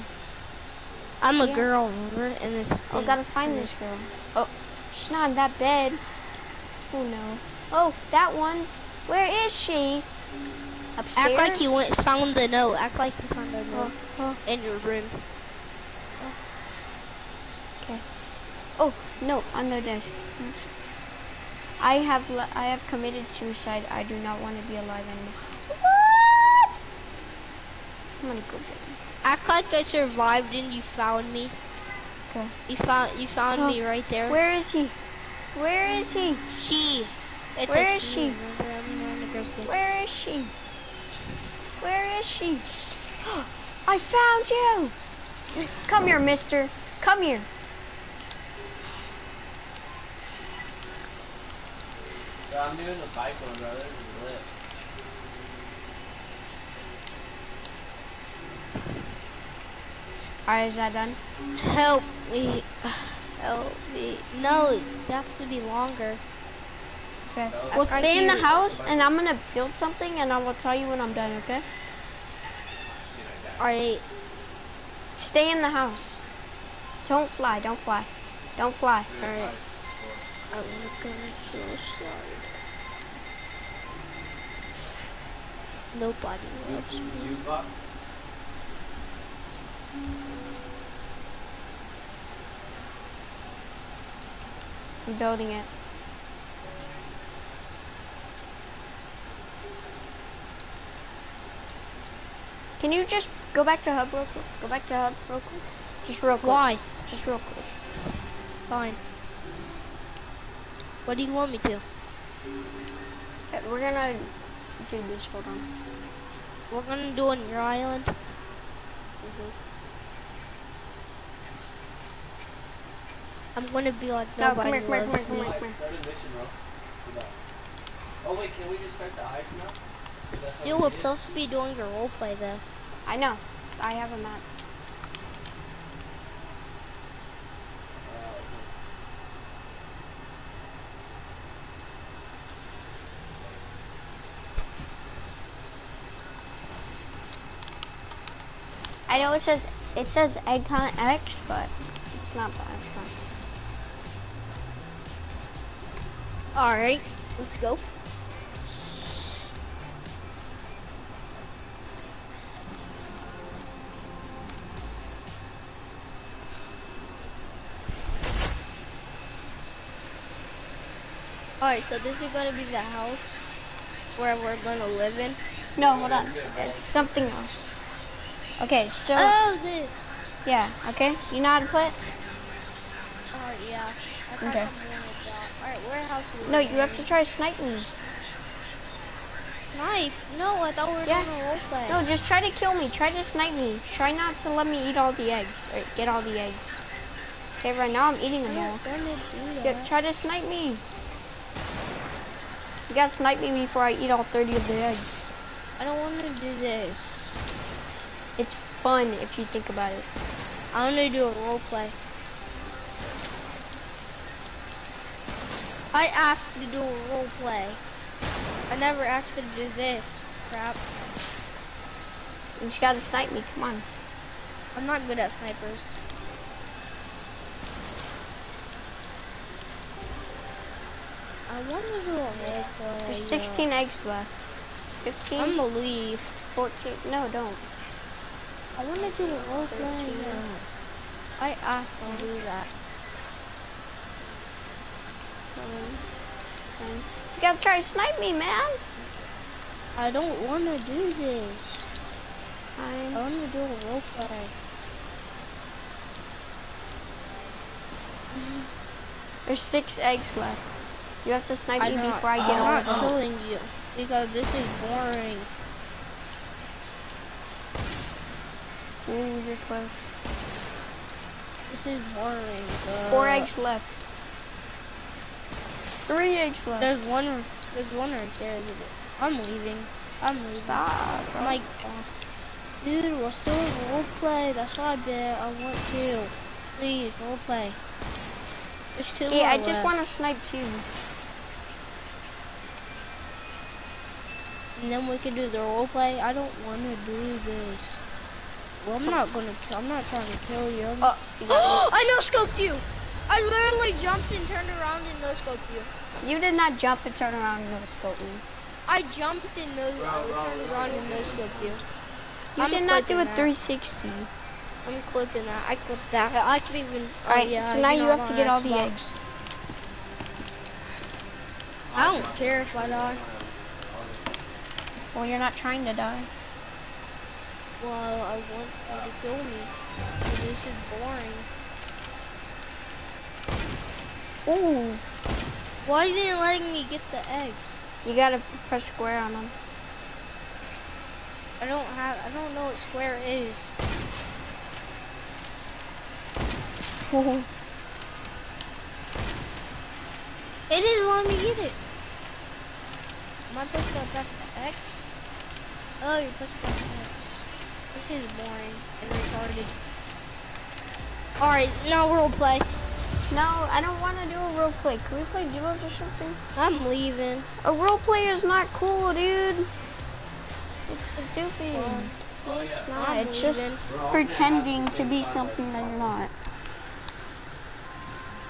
S1: I'm a
S2: Yeah.
S1: girl, remember? And this
S2: Oh, gotta find this girl. Oh, she's not in that bed. Oh no. Oh, that one. Where is she? Upstairs.
S1: Act like you went found the note. Act like you found the oh, note
S2: Oh, oh,
S1: in your room. Oh.
S2: okay. Oh no, on the desk. I have le- I have committed suicide. I do not want to be alive anymore. What? I'm gonna go get him.
S1: Act like I survived and you found me.
S2: Okay.
S1: You found you found
S2: Oh,
S1: me right there.
S2: Where is he? Where is he?
S1: She. It's
S2: Where is she?
S1: remember? I'm wearing a girl skin.
S2: Where is she? Where is she? I found you. Come here, mister. Come here.
S3: Bro, I'm doing the bike one, bro. This is lit.
S2: Alright, is that done?
S1: Help me. Help me. No, it has to be longer.
S2: Okay. Well,
S1: I
S2: stay in the house, and I'm gonna build something, and I will tell you when I'm done. Okay?
S1: Alright.
S2: Stay in the house. Don't fly. Don't fly. Don't fly.
S1: Alright. I'm gonna kill slide. Nobody loves me.
S2: I'm building it. Can you just go back to hub real quick? Go back to hub real quick. Just real quick.
S1: Why?
S2: Just real quick.
S1: Fine. What do you want me to?
S2: Okay, we're gonna do this. Hold on.
S1: We're gonna do on your island. Mhm. I'm gonna be like
S2: No, come
S1: nobody
S2: here, come here, come
S1: loves
S2: here,
S1: me.
S2: come here, come here.
S3: Start a mission, bro. Do that. Oh wait, can we just start the ice now?
S1: You were supposed to be doing your role play though.
S2: I know. I have a map. I know it says it says Eggcon X, but it's not the Eggcon.
S1: Alright, let's go. Alright, so this is gonna be the house where we're gonna live in.
S2: No, hold on. It's something else. Okay, so
S1: Oh, this.
S2: yeah, okay. You know how to play it?
S1: Alright, yeah. I
S2: Okay.
S1: someone would die. Alright, where house we
S2: No, you have to try to snipe me.
S1: Snipe? No, I thought we were
S2: Yeah.
S1: doing a role play.
S2: No, just try to kill me. Try to snipe me. Try not to let me eat all the eggs. Or get all the eggs. Okay, right now I'm eating them all.
S1: not gonna do
S2: Yeah,
S1: that.
S2: try to snipe me. You gotta snipe me before I eat all 30 of the eggs.
S1: I don't want to do this.
S2: It's fun if you think about it.
S1: I want to do a role play. I asked to do a role play. I never asked to do this. Crap.
S2: You just gotta snipe me. Come on.
S1: I'm not good at snipers. I want to do a role play.
S2: There's
S1: uh,
S2: 16 eggs left. 15,
S1: I'm gonna leave.
S2: 14. No, don't.
S1: I want to do a role play. uh, I asked to do that.
S2: You gotta try to snipe me, man.
S1: I don't want to do this. I
S2: Nine.
S1: want to do a role play.
S2: There's six eggs left. You have to snipe me
S1: I'm not,
S2: before I get
S1: I'm not killing you because this is boring.
S2: Mm, you're close.
S1: This is boring. Uh,
S2: Four eggs left. Three eggs left.
S1: There's one. There's one right there. I'm leaving. I'm leaving.
S2: Stop. bro.
S1: Mike, dude, we'll still a role play. That's what I bet. I want to. Please, role play. There's two
S2: Hey, I just want to snipe too.
S1: And then we can do the role play. I don't want to do this. Well, I'm not gonna kill. I'm not trying to kill you. I'm uh,
S2: Oh, you
S1: I no scoped you. I literally jumped and turned around and no scoped you.
S2: You did not jump and turn around and no scope me.
S1: I jumped and no, I turned around and no scoped you.
S2: You
S1: I'm
S2: did not do
S1: clipping
S2: a
S1: that.
S2: 360.
S1: I'm clipping that. I clipped that. I can even. oh,
S2: Alright,
S1: yeah,
S2: so now you have to
S1: on
S2: get all the eggs.
S1: I don't care if I die.
S2: Well, you're not trying to die.
S1: Well, I want you to kill me. This is boring.
S2: Ooh,
S1: Why isn't it letting me get the eggs?
S2: you gotta press square on them.
S1: I don't have. I don't know what square is. It is letting me get it. Am I supposed to press X? Oh, you're supposed to press X. This is boring and retarded. Alright, now we'll play.
S2: No, I don't want to do a role play. Can we play duos or something?
S1: I'm leaving.
S2: A role play is not cool, dude. It's stupid.
S1: fun.
S2: It's not.
S1: I'm
S2: It's just pretending to be something that you're not.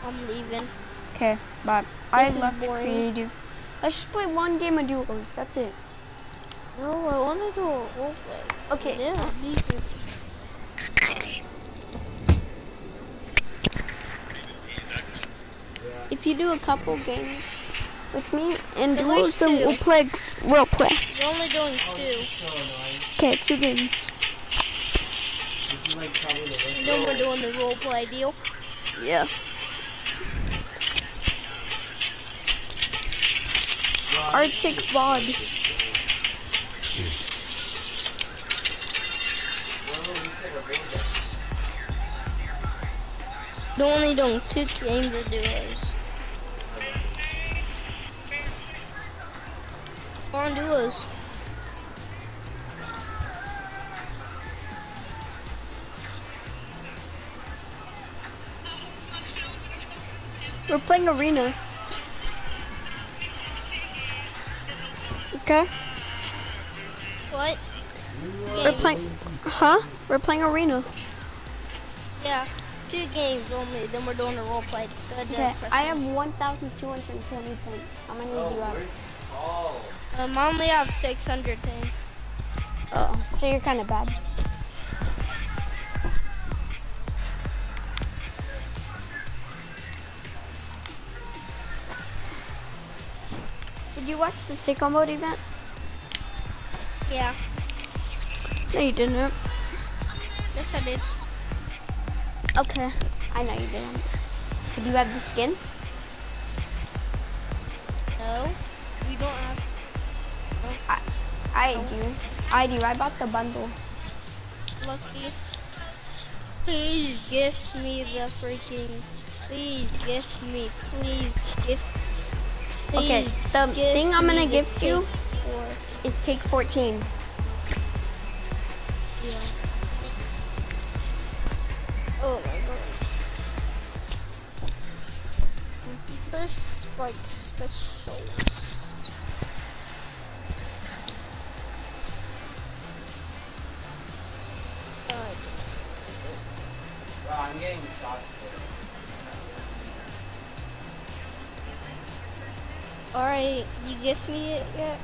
S1: I'm leaving.
S2: Okay, bye. I
S1: This is
S2: love the
S1: boring.
S2: creative. Let's just play one game of duos. That's it.
S1: No, I want to do a role play.
S2: Okay.
S1: Yeah,
S2: If you do a couple games with me and duos, then we'll play role play.
S1: You're only doing two.
S3: this is so annoying.
S2: Okay, two games.
S3: This is like probably the worst.
S1: Then we're doing the role play deal.
S2: Yeah. Arctic VOD.
S1: They're only doing two games or duos. We're on duos.
S2: We're playing arena. Okay.
S1: What?
S2: We're playing. Huh? We're playing arena.
S1: Yeah, two games only. Then we're doing a role play.
S2: Okay. I
S1: one.
S2: have 1,220 points. How many do you have?
S3: Oh.
S1: Um, I only have 600 things.
S2: Oh, so you're kind of bad. Did you watch the sicko mode event?
S1: Yeah,
S2: No, you didn't.
S1: yes I did.
S2: Okay, I know you didn't. Did you have the skin?
S1: No, we don't have.
S2: I, I do. I do. I bought the bundle.
S1: Lucky. Please give me the freaking. Please give me. Please gift.
S2: Okay, the
S1: gift
S2: thing I'm gonna
S1: give the
S2: gift you
S1: Four.
S2: is take 14.
S1: Yeah. Oh my god. First spike specials. Alright.
S3: Bro, uh, I'm getting shots
S1: Alright, you gift me it yet?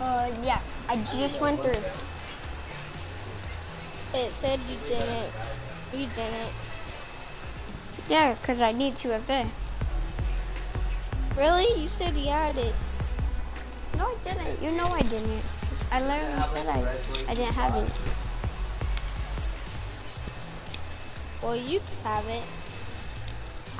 S2: Uh, yeah. I just went through.
S1: It said you didn't. You didn't.
S2: Yeah, because I need to have it.
S1: Really? You said you had it.
S2: No, I didn't. You know I didn't. I literally said I, I didn't have it.
S1: Well, you have it.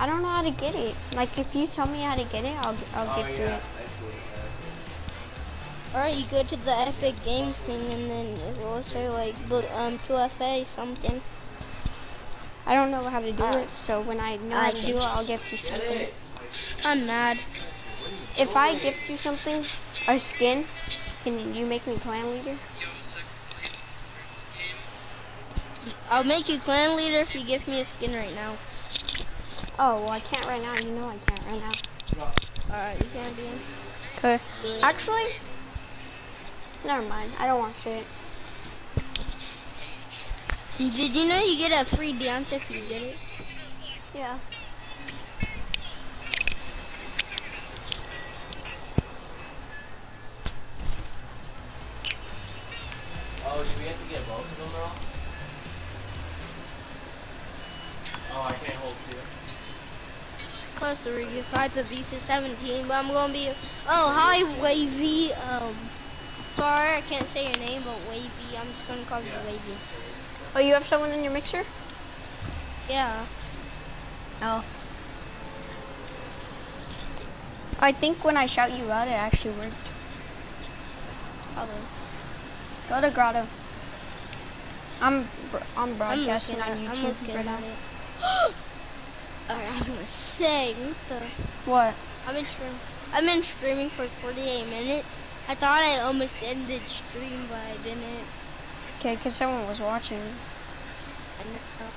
S2: I don't know how to get it. Like, if you tell me how to get it, I'll, I'll
S3: Oh,
S2: get
S3: yeah.
S2: to it.
S3: I see it.
S1: Alright, you go to the Epic Games thing and then it will say like, but um, 2FA something.
S2: I don't know how to do
S1: Alright.
S2: it, so when I know
S1: I
S2: how to do it, I'll gift you something.
S1: I'm mad.
S2: If I gift you something, a skin, can you make me clan leader?
S1: I'll make you clan leader if you give me a skin right now.
S2: Oh, well, I can't right now. You know I can't right now.
S1: Alright, you can be in.
S2: Okay. Actually, never mind. I don't want to say it.
S1: Did you know you get a free dance if you get it?
S2: Yeah.
S3: Oh, do we have to get both of them, bro? Oh, I can't hold two.
S1: Costa Rica snipe of Visa 17, but I'm gonna be. Oh, hi, Wavy. Um, sorry, I can't say your name, but Wavy. I'm just gonna call you Wavy.
S2: Oh, you have someone in your mixer?
S1: Yeah.
S2: Oh. I think when I shout you out, it actually worked.
S1: Probably.
S2: Go to Grotto. I'm br- I'm
S1: I'm
S2: broadcasting
S1: looking
S2: on
S1: at, I'm
S2: YouTube right now.
S1: Oh, Alright, I was gonna say, what the?
S2: What?
S1: I've been stream. I've been streaming for 48 minutes. I thought I almost ended stream, but I didn't.
S2: Okay, because someone was watching.
S1: I know.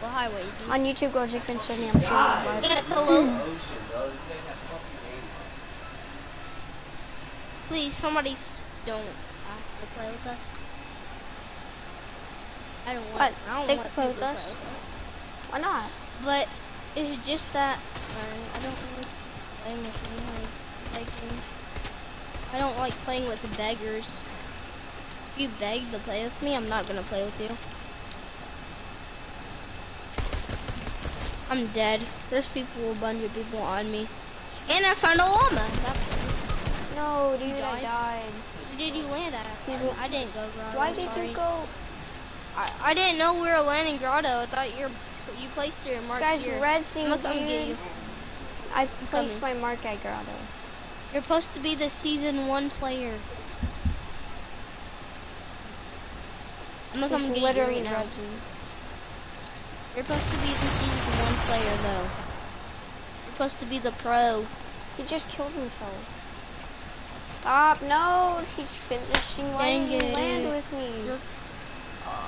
S1: Well, hi, Wavy.
S2: On YouTube, go you can send me. I'm sure.
S1: Yeah, hello.
S3: Ocean, bro. These guys have fucking babies.
S1: Please, somebody don't ask to play with us. I don't want.
S2: What?
S1: I don't
S2: They
S1: want
S2: can play
S1: to
S2: with
S1: play with us.
S2: Why not?
S1: But it's just that I don't really play with any like begging. I don't like playing with beggars. If you beg to play with me, I'm not gonna play with you. I'm dead. There's people, a bunch of people on me. And I found a llama. That's.
S2: No, dude,
S1: You
S2: I
S1: died?
S2: died.
S1: Where did you land at? I, I didn't go grotto.
S2: Why
S1: I'm
S2: did
S1: sorry.
S2: you go?
S1: I, I didn't know we were landing grotto. I thought you're you placed your mark
S2: Guys,
S1: here.
S2: red
S1: I'm gonna come get you.
S2: I
S1: coming.
S2: placed my mark at Grotto.
S1: You're supposed to be the season one player. I'm gonna come
S2: It's
S1: get you right now.
S2: Reggie.
S1: You're supposed to be the season one player though. You're supposed to be the pro.
S2: He just killed himself. Stop! No, he's finishing. Why didn't you land with me?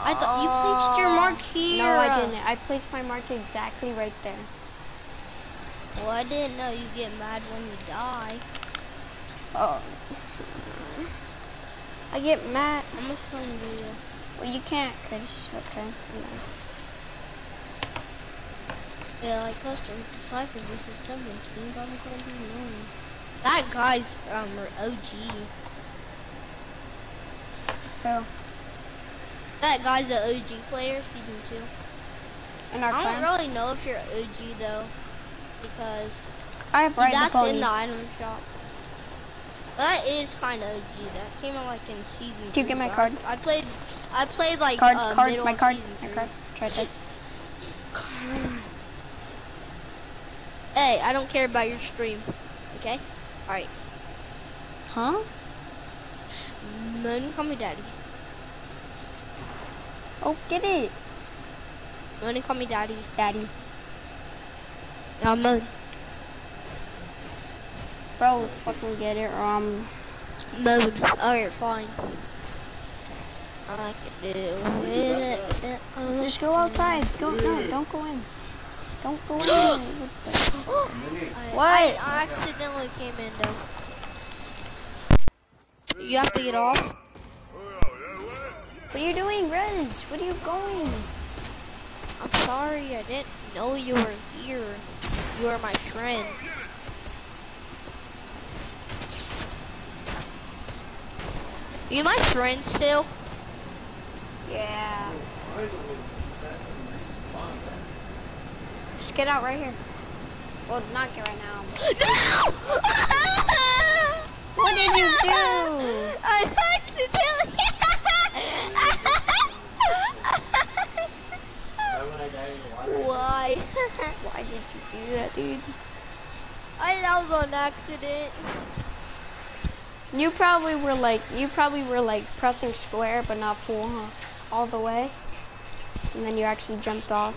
S1: I thought you placed your mark here.
S2: No, I didn't. I placed my mark exactly right there.
S1: Well, I didn't know you get mad when you die.
S2: Oh. I get mad.
S1: I'm gonna film you.
S2: Well, you can't, cause okay. no.
S1: Yeah, like custom five of this is 17. I'm gonna be known. That guy's um OG.
S2: Who?
S1: That guy's an OG player, season two.
S2: In our
S1: I don't really know if you're OG though, because
S2: I have right
S1: that's in the item shop. But that is kind of OG. That came out like in season.
S2: Can you get my card?
S1: I, I played. I played like
S2: card,
S1: uh,
S2: card,
S1: middle
S2: my card,
S1: season
S2: my card. Try this.
S1: Hey, I don't care about your stream. Okay. All right.
S2: Huh?
S1: None call me daddy.
S2: Oh, get it,
S1: None call me daddy.
S2: daddy.
S1: Yeah, Moon.
S2: Bro, fucking get it, or I'm...
S1: Moon. Alright, fine. I can do it.
S2: Just go outside. Go, no, don't go in. Don't go in. What?
S1: I, I accidentally came in though. You have to get off.
S2: What are you doing, Rez? What are you going?
S1: I'm sorry, I didn't know you were here. You are my friend. You my friend still?
S2: Yeah. Just get out right here. Well, not get right now.
S1: No!
S2: What did you do?
S1: I accidentally.
S3: Why would I die in the water?
S1: Why?
S2: Why did you do that, dude?
S1: I that was on accident.
S2: You probably were like, you probably were like pressing square, but not full, huh? All the way. And then you actually jumped off.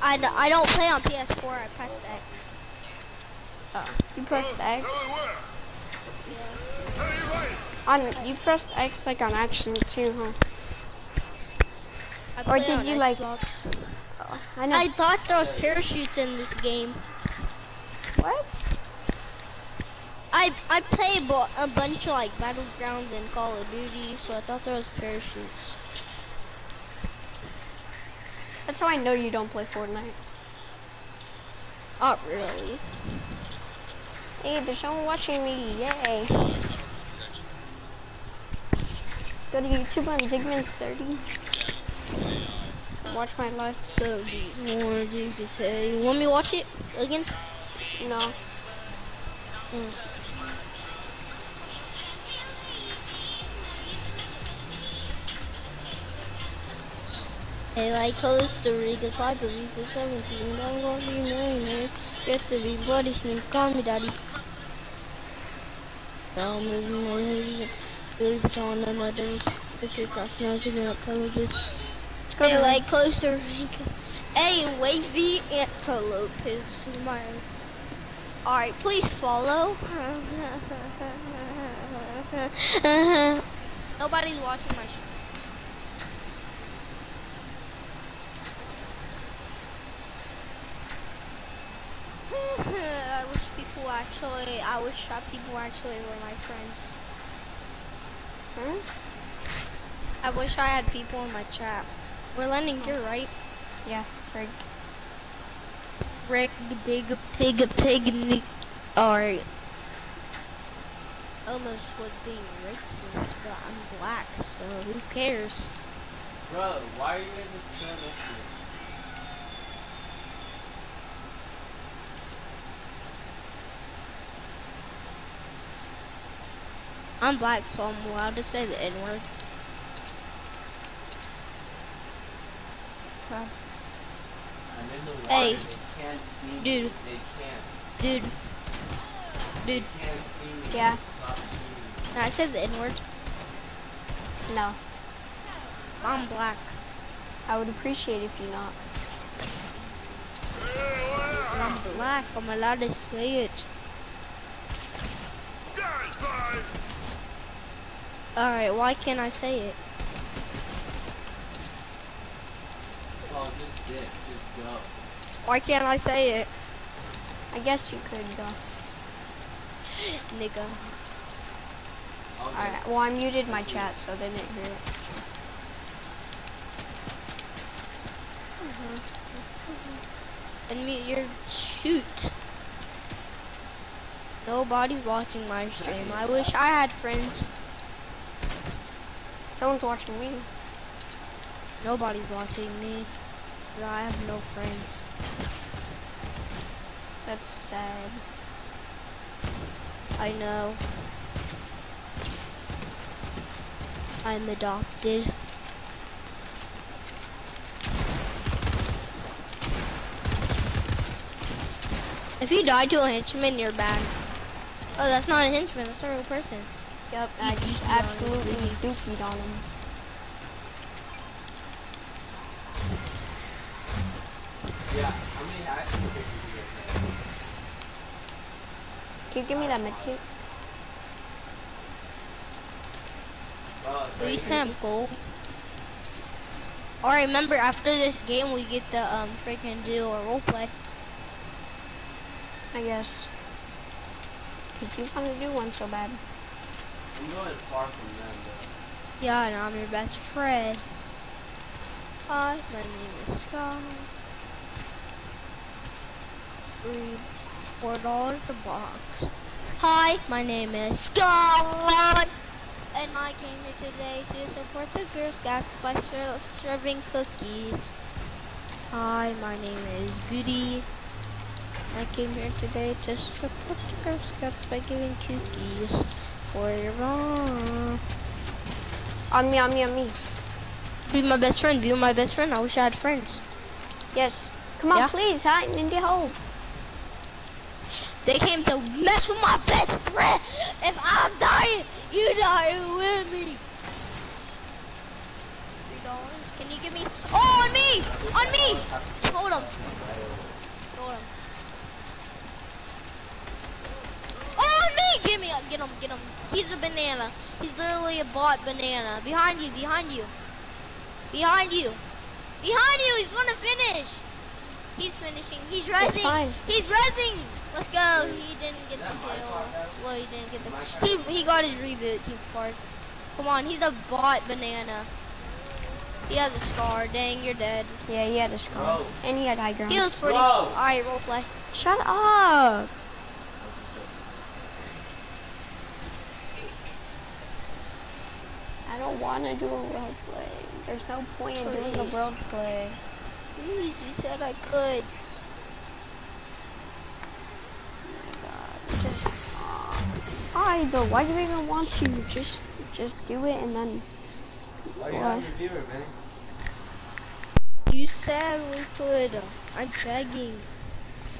S1: I, d- I don't play on PS4. I pressed X.
S2: Oh, You pressed X. On you pressed X like on accident too, huh?
S1: I
S2: Or did you, like-
S1: Xbox.
S2: Oh, I know.
S1: I thought there was parachutes in this game.
S2: what?
S1: I I play a bunch of like battlegrounds and Call of Duty, so I thought there was parachutes.
S2: That's how I know you don't play Fortnite.
S1: Not really.
S2: Hey, there's someone watching me. Yay. Go to YouTube on Zigman's30. Watch my live.
S1: Thirty more you to say. You want me to watch it again?
S2: No.
S1: Mm. Hey, like Costa Rica's five police is 17. Don't go be millionaire. You have to be bloody sneak. Call me daddy. Now I'm moving my head. Really put on my days. Picture crossing out to up colleges.
S2: Let's
S1: Hey, like Costa Rica. Hey, wavy antelope is my. Alright, please follow. Nobody's watching my stream. I wish people actually, I wish that people actually were my friends.
S2: Hmm?
S1: I wish I had people in my chat. We're landing here, right?
S2: Yeah, Rick.
S1: Rick, dig, pig, pig, nick. Alright. Almost was being racist, but I'm black, so who cares?
S3: Bro, why are you in this chair next to me?
S1: I'm black, so I'm allowed to say the N word.
S3: I'm in the water.
S1: Hey,
S3: they can't see
S1: dude. Dude, dude,
S3: They can't see me.
S2: Yeah.
S3: Stop seeing me.
S1: I said the N word.
S2: No.
S1: I'm black.
S2: I would appreciate if you not.
S1: I'm black. I'm allowed to say it. Alright, why can't I say it?
S3: Oh, just dip. Just go.
S1: Why can't I say it?
S2: I guess you could go.
S1: Nigga.
S3: Okay.
S2: Alright, well I muted my chat so they didn't hear it.
S1: And mute your shoot. Nobody's watching my stream. I wish I had friends.
S2: Someone's watching me.
S1: Nobody's watching me. I have no friends.
S2: That's sad.
S1: I know. I'm adopted. If you die to a henchman, you're bad. Oh, that's not a henchman. That's a real person.
S2: Yep,
S1: You
S2: I just
S1: dookied on him.
S2: absolutely dookied on him.
S3: Yeah, I mean, I think it would be okay.
S2: Can you give me that medkit?
S3: Bro, it's
S1: We
S3: right
S1: used to
S3: here.
S1: have gold. Alright, remember after this game we get the um freaking do a roleplay.
S2: I guess. Cause you want to do one so bad.
S3: I'm going far from them, though.
S1: Yeah, and I'm your best friend. Hi, my name is Scott. Three, four dollars a box. Hi, my name is Scott. And I came here today to support the Girl Scouts by ser- serving cookies. Hi, my name is Beauty. I came here today to support the Girl Scouts by giving cookies for your mom.
S2: On me, on me, on me.
S1: Be my best friend. Be my best friend. I wish I had friends.
S2: Yes. Come on,
S1: Yeah?
S2: please, hi, Ninja Hope.
S1: They came to mess with my best friend. If I'm dying, you die with me. Three dollars. Can you give me? Oh, on me! On me! Hold him. Hold him. Oh, on me! Give me up. Get him. Get him. He's a banana. He's literally a bot banana. Behind you. Behind you. Behind you. Behind you. He's gonna finish. He's finishing. He's
S2: rising.
S1: He's rising. Let's go. He didn't get the kill. Well, he didn't get the. He he got his reboot team card. Come on, he's a bot banana. He has a scar. Dang, you're dead.
S2: Yeah, he had a scar.
S3: Bro.
S2: And he had high ground.
S1: He was 40. Alright, role play.
S2: Shut up. I don't want to do a world play. There's no point in doing a world play.
S1: Please, you said I could.
S2: Oh just, why though? Why do you even want to? Just, just do it and then.
S3: Why you
S2: Why?
S3: not your viewer, man?
S1: You said we could. I'm begging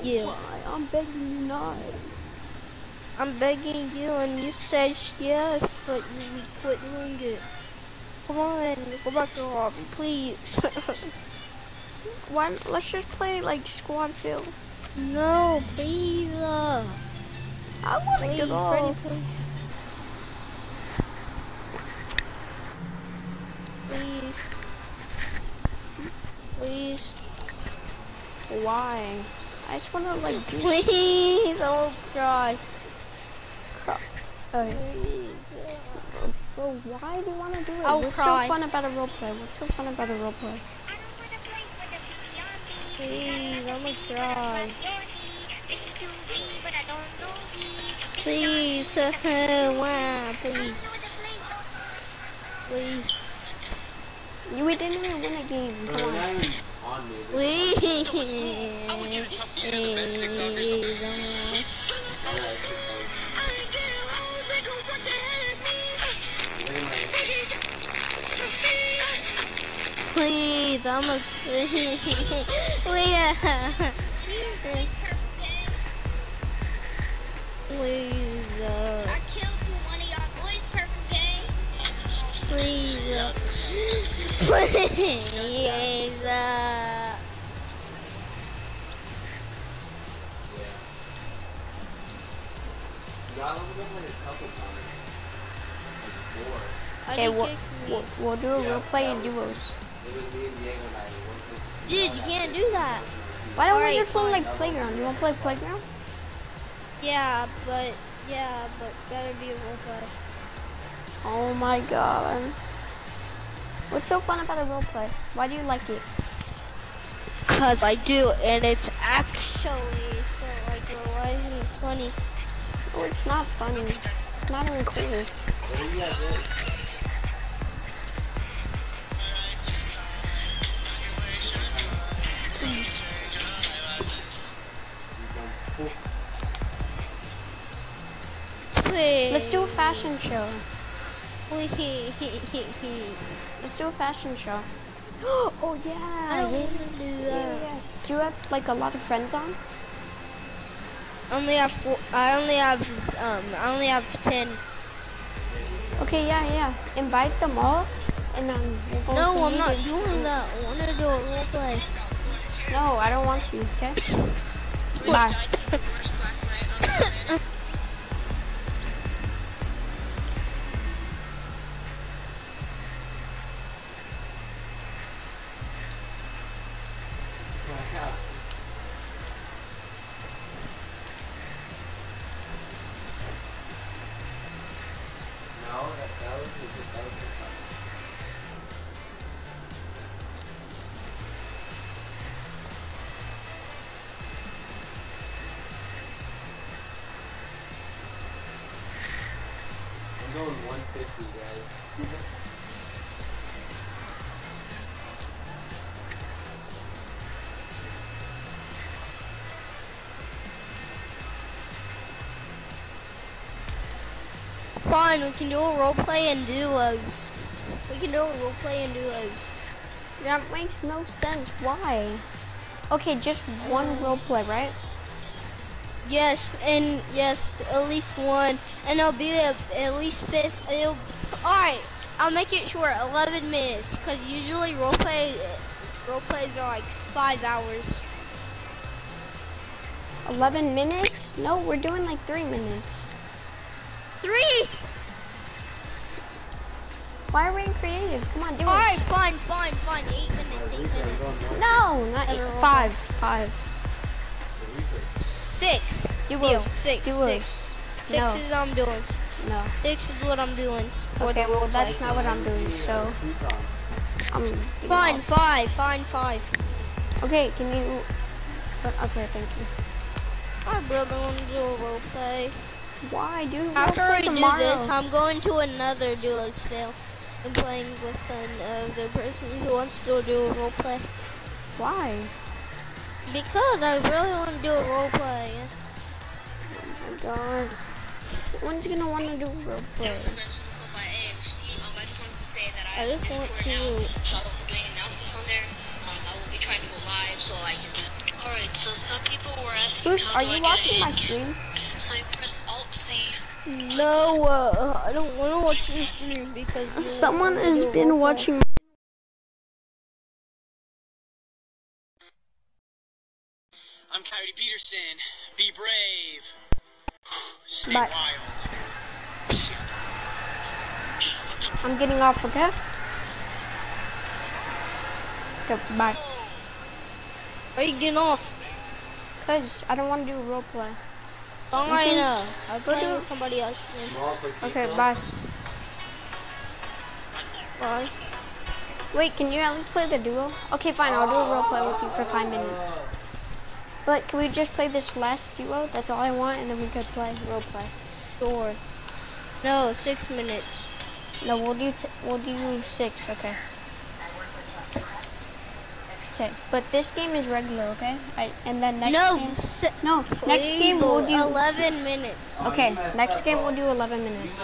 S1: you.
S2: Why? I'm begging you not.
S1: I'm begging you, and you said yes, but you, we quit doing it. Come on, go back to lobby, please.
S2: Why? Let's just play like squad field.
S1: no, please. Uh,
S2: I want to get
S1: Freddy,
S2: off.
S1: please. Please. Please.
S2: Why? I just want to like.
S1: Please, oh will cry.
S2: Okay.
S1: Please.
S2: Bro, why do you want to do it?
S1: I'll
S2: What's
S1: cry.
S2: so fun about a role play? What's so fun about a role play?
S1: Please, I'm gonna cry. Please, uh, wow, please, please,
S2: You we didn't even win a game.
S3: Bro,
S2: Come
S3: you're not
S2: on.
S3: even on me. bro.
S1: please. Please,
S3: I'm a
S1: please. Leah. Please. Uh,
S4: I killed one of y'all boys, perfect game.
S1: Please. Uh, please. Uh,
S2: Okay, we'll, we'll, we'll do a
S3: yeah,
S2: real play in duos.
S3: It was me and Diego and I. we went to-
S1: Dude, you can't do that.
S2: Why don't we
S1: Alright,
S2: just play like playground? You want to play playground?
S1: Yeah, but yeah, but better be a role play.
S2: Oh my god. What's so fun about a role play? Why do you like it?
S1: Cause I do, and it's actually for like real life, and it's funny.
S2: Oh, it's not funny. It's not even cool.
S3: What do you guys do? You done-
S1: Please.
S2: Let's do a fashion show.
S1: Please.
S2: Let's do a fashion show. oh yeah.
S1: I don't
S2: yeah.
S1: want to do that.
S2: yeah. Do you have like a lot of friends on?
S1: I only have four. I only have um. I only have ten.
S2: Okay, yeah, yeah. Invite them all, and um.
S1: No, I'm not doing that. I want to do a role play.
S2: No, I don't want you. Okay. Bye.
S3: Wow. I'm going 150, guys.
S1: Fine, we can do a role play in duos. We can do a role play in duos.
S2: That makes no sense. Why? Okay, just one role play, right?
S1: Yes, and yes, at least one, and it'll be at, at least fifth. It'll, all right, I'll make it short, 11 minutes, cause usually role play, role plays are like five hours.
S2: 11 minutes? No, we're doing like three minutes.
S1: Three.
S2: Why are we in creative? Come on, do
S1: All
S2: it.
S1: Alright, fine, fine, fine. Eight minutes, eight minutes.
S2: No, not eight. Five. Five.
S1: Six.
S2: Duos.
S1: Deal. Six.
S2: Duos.
S1: Six. Six
S2: No.
S1: is what I'm doing.
S2: No.
S1: Six is what I'm doing.
S2: Okay, well that's not what I'm doing. So um, I'm
S1: Fine,
S2: off.
S1: five, fine, five.
S2: Okay, can you? Okay, thank you.
S1: My brother want to do a role play.
S2: Why, dude? We'll
S1: After we do
S2: tomorrow.
S1: this, I'm going to another duos fail. I'm playing with another person who wants to do a role play.
S2: Why?
S1: Because I really want to do a role play.
S2: Oh my god. When's gonna want to do a role play?
S4: Um, I just wanted to say that
S1: I
S4: I
S1: just want to-
S4: so I will be doing announcements on there. Um, I will be trying to go live, so I can. Alright, so some people were asking
S2: Bruce,
S4: how
S2: are
S4: do
S2: you
S4: get
S2: watching my stream?
S4: So you press Alt C.
S1: No, uh, I don't want to watch your stream because
S2: Someone has been
S1: role play.
S2: watching.
S5: I'm Coyote Peterson. Be brave. Stay
S2: Bye.
S5: wild.
S2: I'm getting off, okay? Okay, bye.
S1: Are you getting off?
S2: Cause I don't want to do a role play.
S1: Fine,
S2: can
S1: uh, I'm
S2: go
S1: playing
S2: do-
S1: with somebody else. then.
S2: Okay, bye.
S1: Bye.
S2: Wait, can you at least play the duo? Okay, fine. I'll do a role play with you for five minutes. But can we just play this last duo? That's all I want, and then we could play role play.
S1: Sure. No, six minutes.
S2: No, we'll do t- we'll do six. Okay. Okay, but this game is regular, okay? I, and then next
S1: no,
S2: game. No, next game we'll do.
S1: 11 minutes.
S2: Okay, next game we'll do 11 minutes.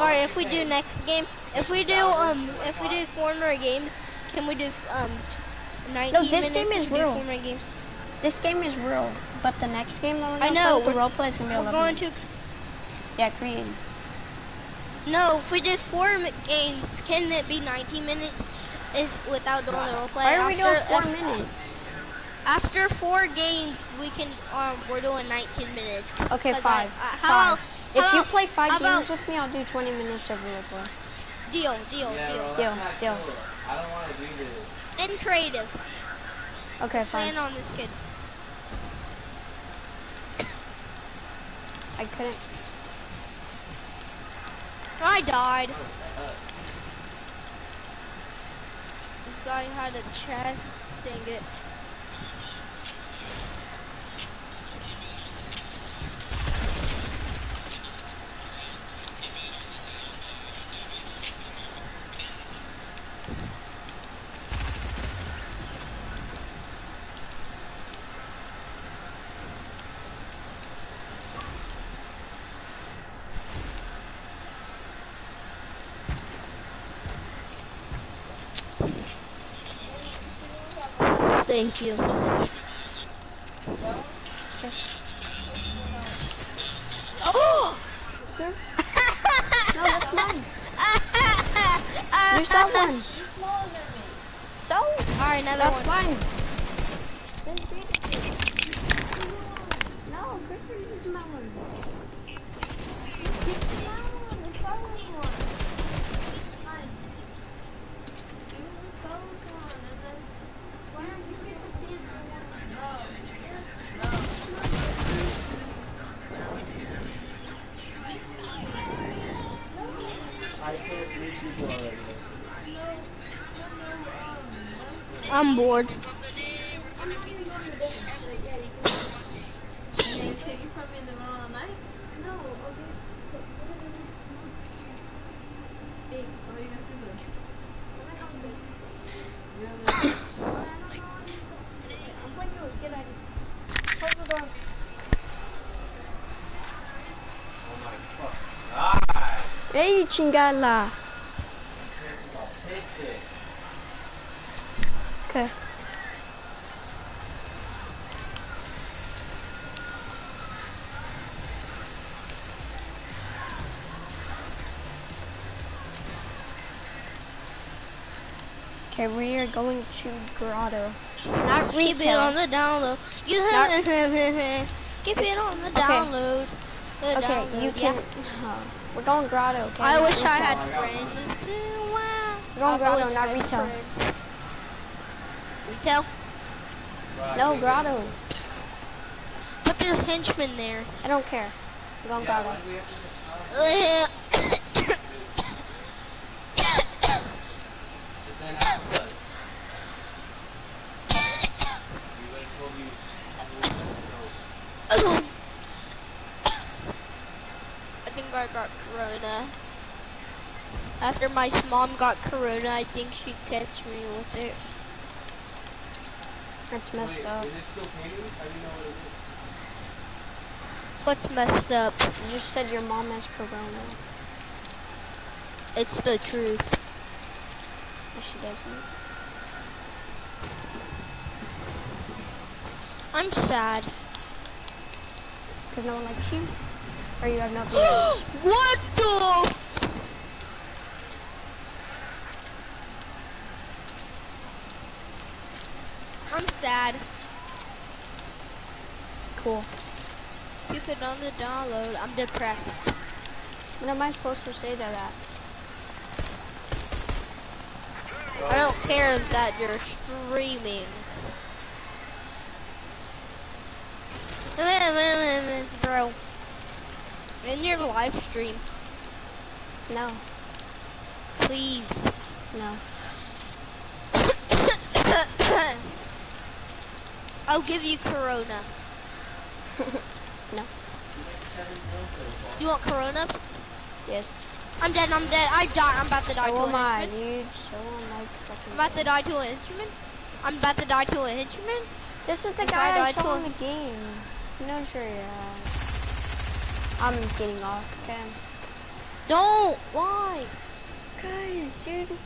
S1: Alright, if we do next game, if we do um, if we do four more games, can we do um, 19
S2: No, this game is real.
S1: Games.
S2: This game is real, but the next game that we're
S1: I
S2: gonna
S1: know,
S2: play the
S1: we're-
S2: role play is gonna be
S1: We're
S2: 11
S1: going to.
S2: Yeah, creative.
S1: No, if we did four games, can it be 19 minutes if without doing the role play?
S2: Why are we
S1: after,
S2: doing four
S1: af-
S2: minutes?
S1: After four games, we can. Um, we're doing 19 minutes.
S2: Okay,
S1: 'Cause
S2: five.
S1: I, uh, how
S2: five.
S1: About,
S2: If
S1: how
S2: you play five games
S1: about-
S2: with me, I'll do 20 minutes of roleplay.
S1: deal, deal,
S3: Yeah,
S1: deal.
S3: bro,
S2: Deal, deal.
S3: cool. I don't want to do this.
S1: And creative.
S2: Okay, fine.
S1: Stand on this kid.
S2: I couldn't.
S1: I died. This guy had a chest. Dang it. Thank you. Oh!
S2: No, that's mine. Use that one. So?
S1: Alright, another
S2: That's
S1: one.
S2: fine. Then feed it to me. No, Griffin use my one. Keep the my one, the Star one. Fine. Give me the Star Wars one, and then why don't you get the Panther one? No. No.
S3: I killed three people already.
S1: I'm bored.
S2: Hey, chingala.
S3: This is autistic.
S2: Okay. Okay, we are going to Grotto. Not
S1: Keep it on the download. You
S2: Not-
S1: Keep it on the download. The
S2: Okay,
S1: download,
S2: you can.
S1: yeah.
S2: uh, we're going Grotto. Okay,
S1: I wish I
S2: retail.
S1: had
S3: I got
S1: friends too. Wow.
S2: We're going Grotto, not retail.
S1: friends. Retail?
S3: Bro, I
S2: No,
S3: can't
S2: Grotto.
S1: But there's henchmen there.
S2: I don't care. We're going
S3: Yeah,
S2: Grotto.
S3: why we have to just-
S1: Ugh.
S3: But then ask us. We would have told you. No.
S1: I think I got corona. After my mom got corona, I think she catch me with it.
S2: That's messed
S3: Wait,
S2: up.
S3: is it still painting? How do you know what it is?
S1: What's messed up?
S2: You just said your mom has corona.
S1: It's the truth.
S2: She doesn't.
S1: I'm sad.
S2: Because no one likes you? Or you have nothing
S1: what the? I'm sad.
S2: Cool.
S1: Keep it on the download. I'm depressed.
S2: What am I supposed to say to that?
S1: I don't care that you're streaming. Bro. In your live stream,
S2: No.
S1: please.
S2: No.
S1: I'll give you Corona.
S2: no.
S1: You want Corona?
S2: Yes.
S1: I'm dead, I'm dead. I die. I'm about to die
S2: So
S1: to
S2: am
S1: a
S2: I, dude. So am I fucking
S1: I'm about to die to a henchman. I'm about to die to a henchman.
S2: This is the
S1: If
S2: guy I,
S1: die
S2: saw
S1: to
S2: in the game. No, sure, yeah. I'm getting off, okay?
S1: Don't. Why?
S2: Guys, dude. This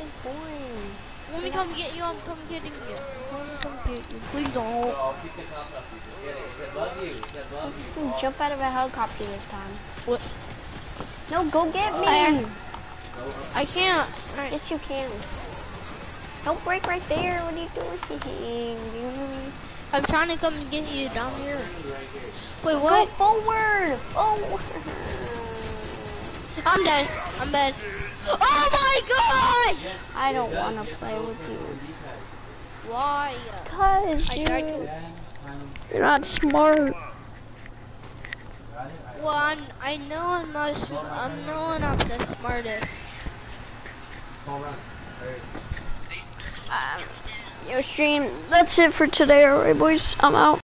S2: is boring.
S1: Let me come get you. I'm coming getting you. Let me come get you. Please don't.
S3: I'll keep the cop get it. It's above you. It's above you.
S2: Ooh, jump out of a helicopter this time.
S1: What?
S2: No, go get me!
S1: I-. I can't.
S2: Yes, you can. Don't break right there. What are you doing?
S1: I'm trying to come and get you down here. Wait, what?
S2: Go
S1: what?
S2: forward. Forward. Oh.
S1: I'm dead. I'm dead. Oh my gosh!
S2: I don't want to play with you.
S1: Why?
S2: Cause you, you're not smart.
S1: Well, I'm, I know I'm not. I'm know I'm not the smartest.
S2: Um, yo, stream. That's it for today, alright, boys. I'm out.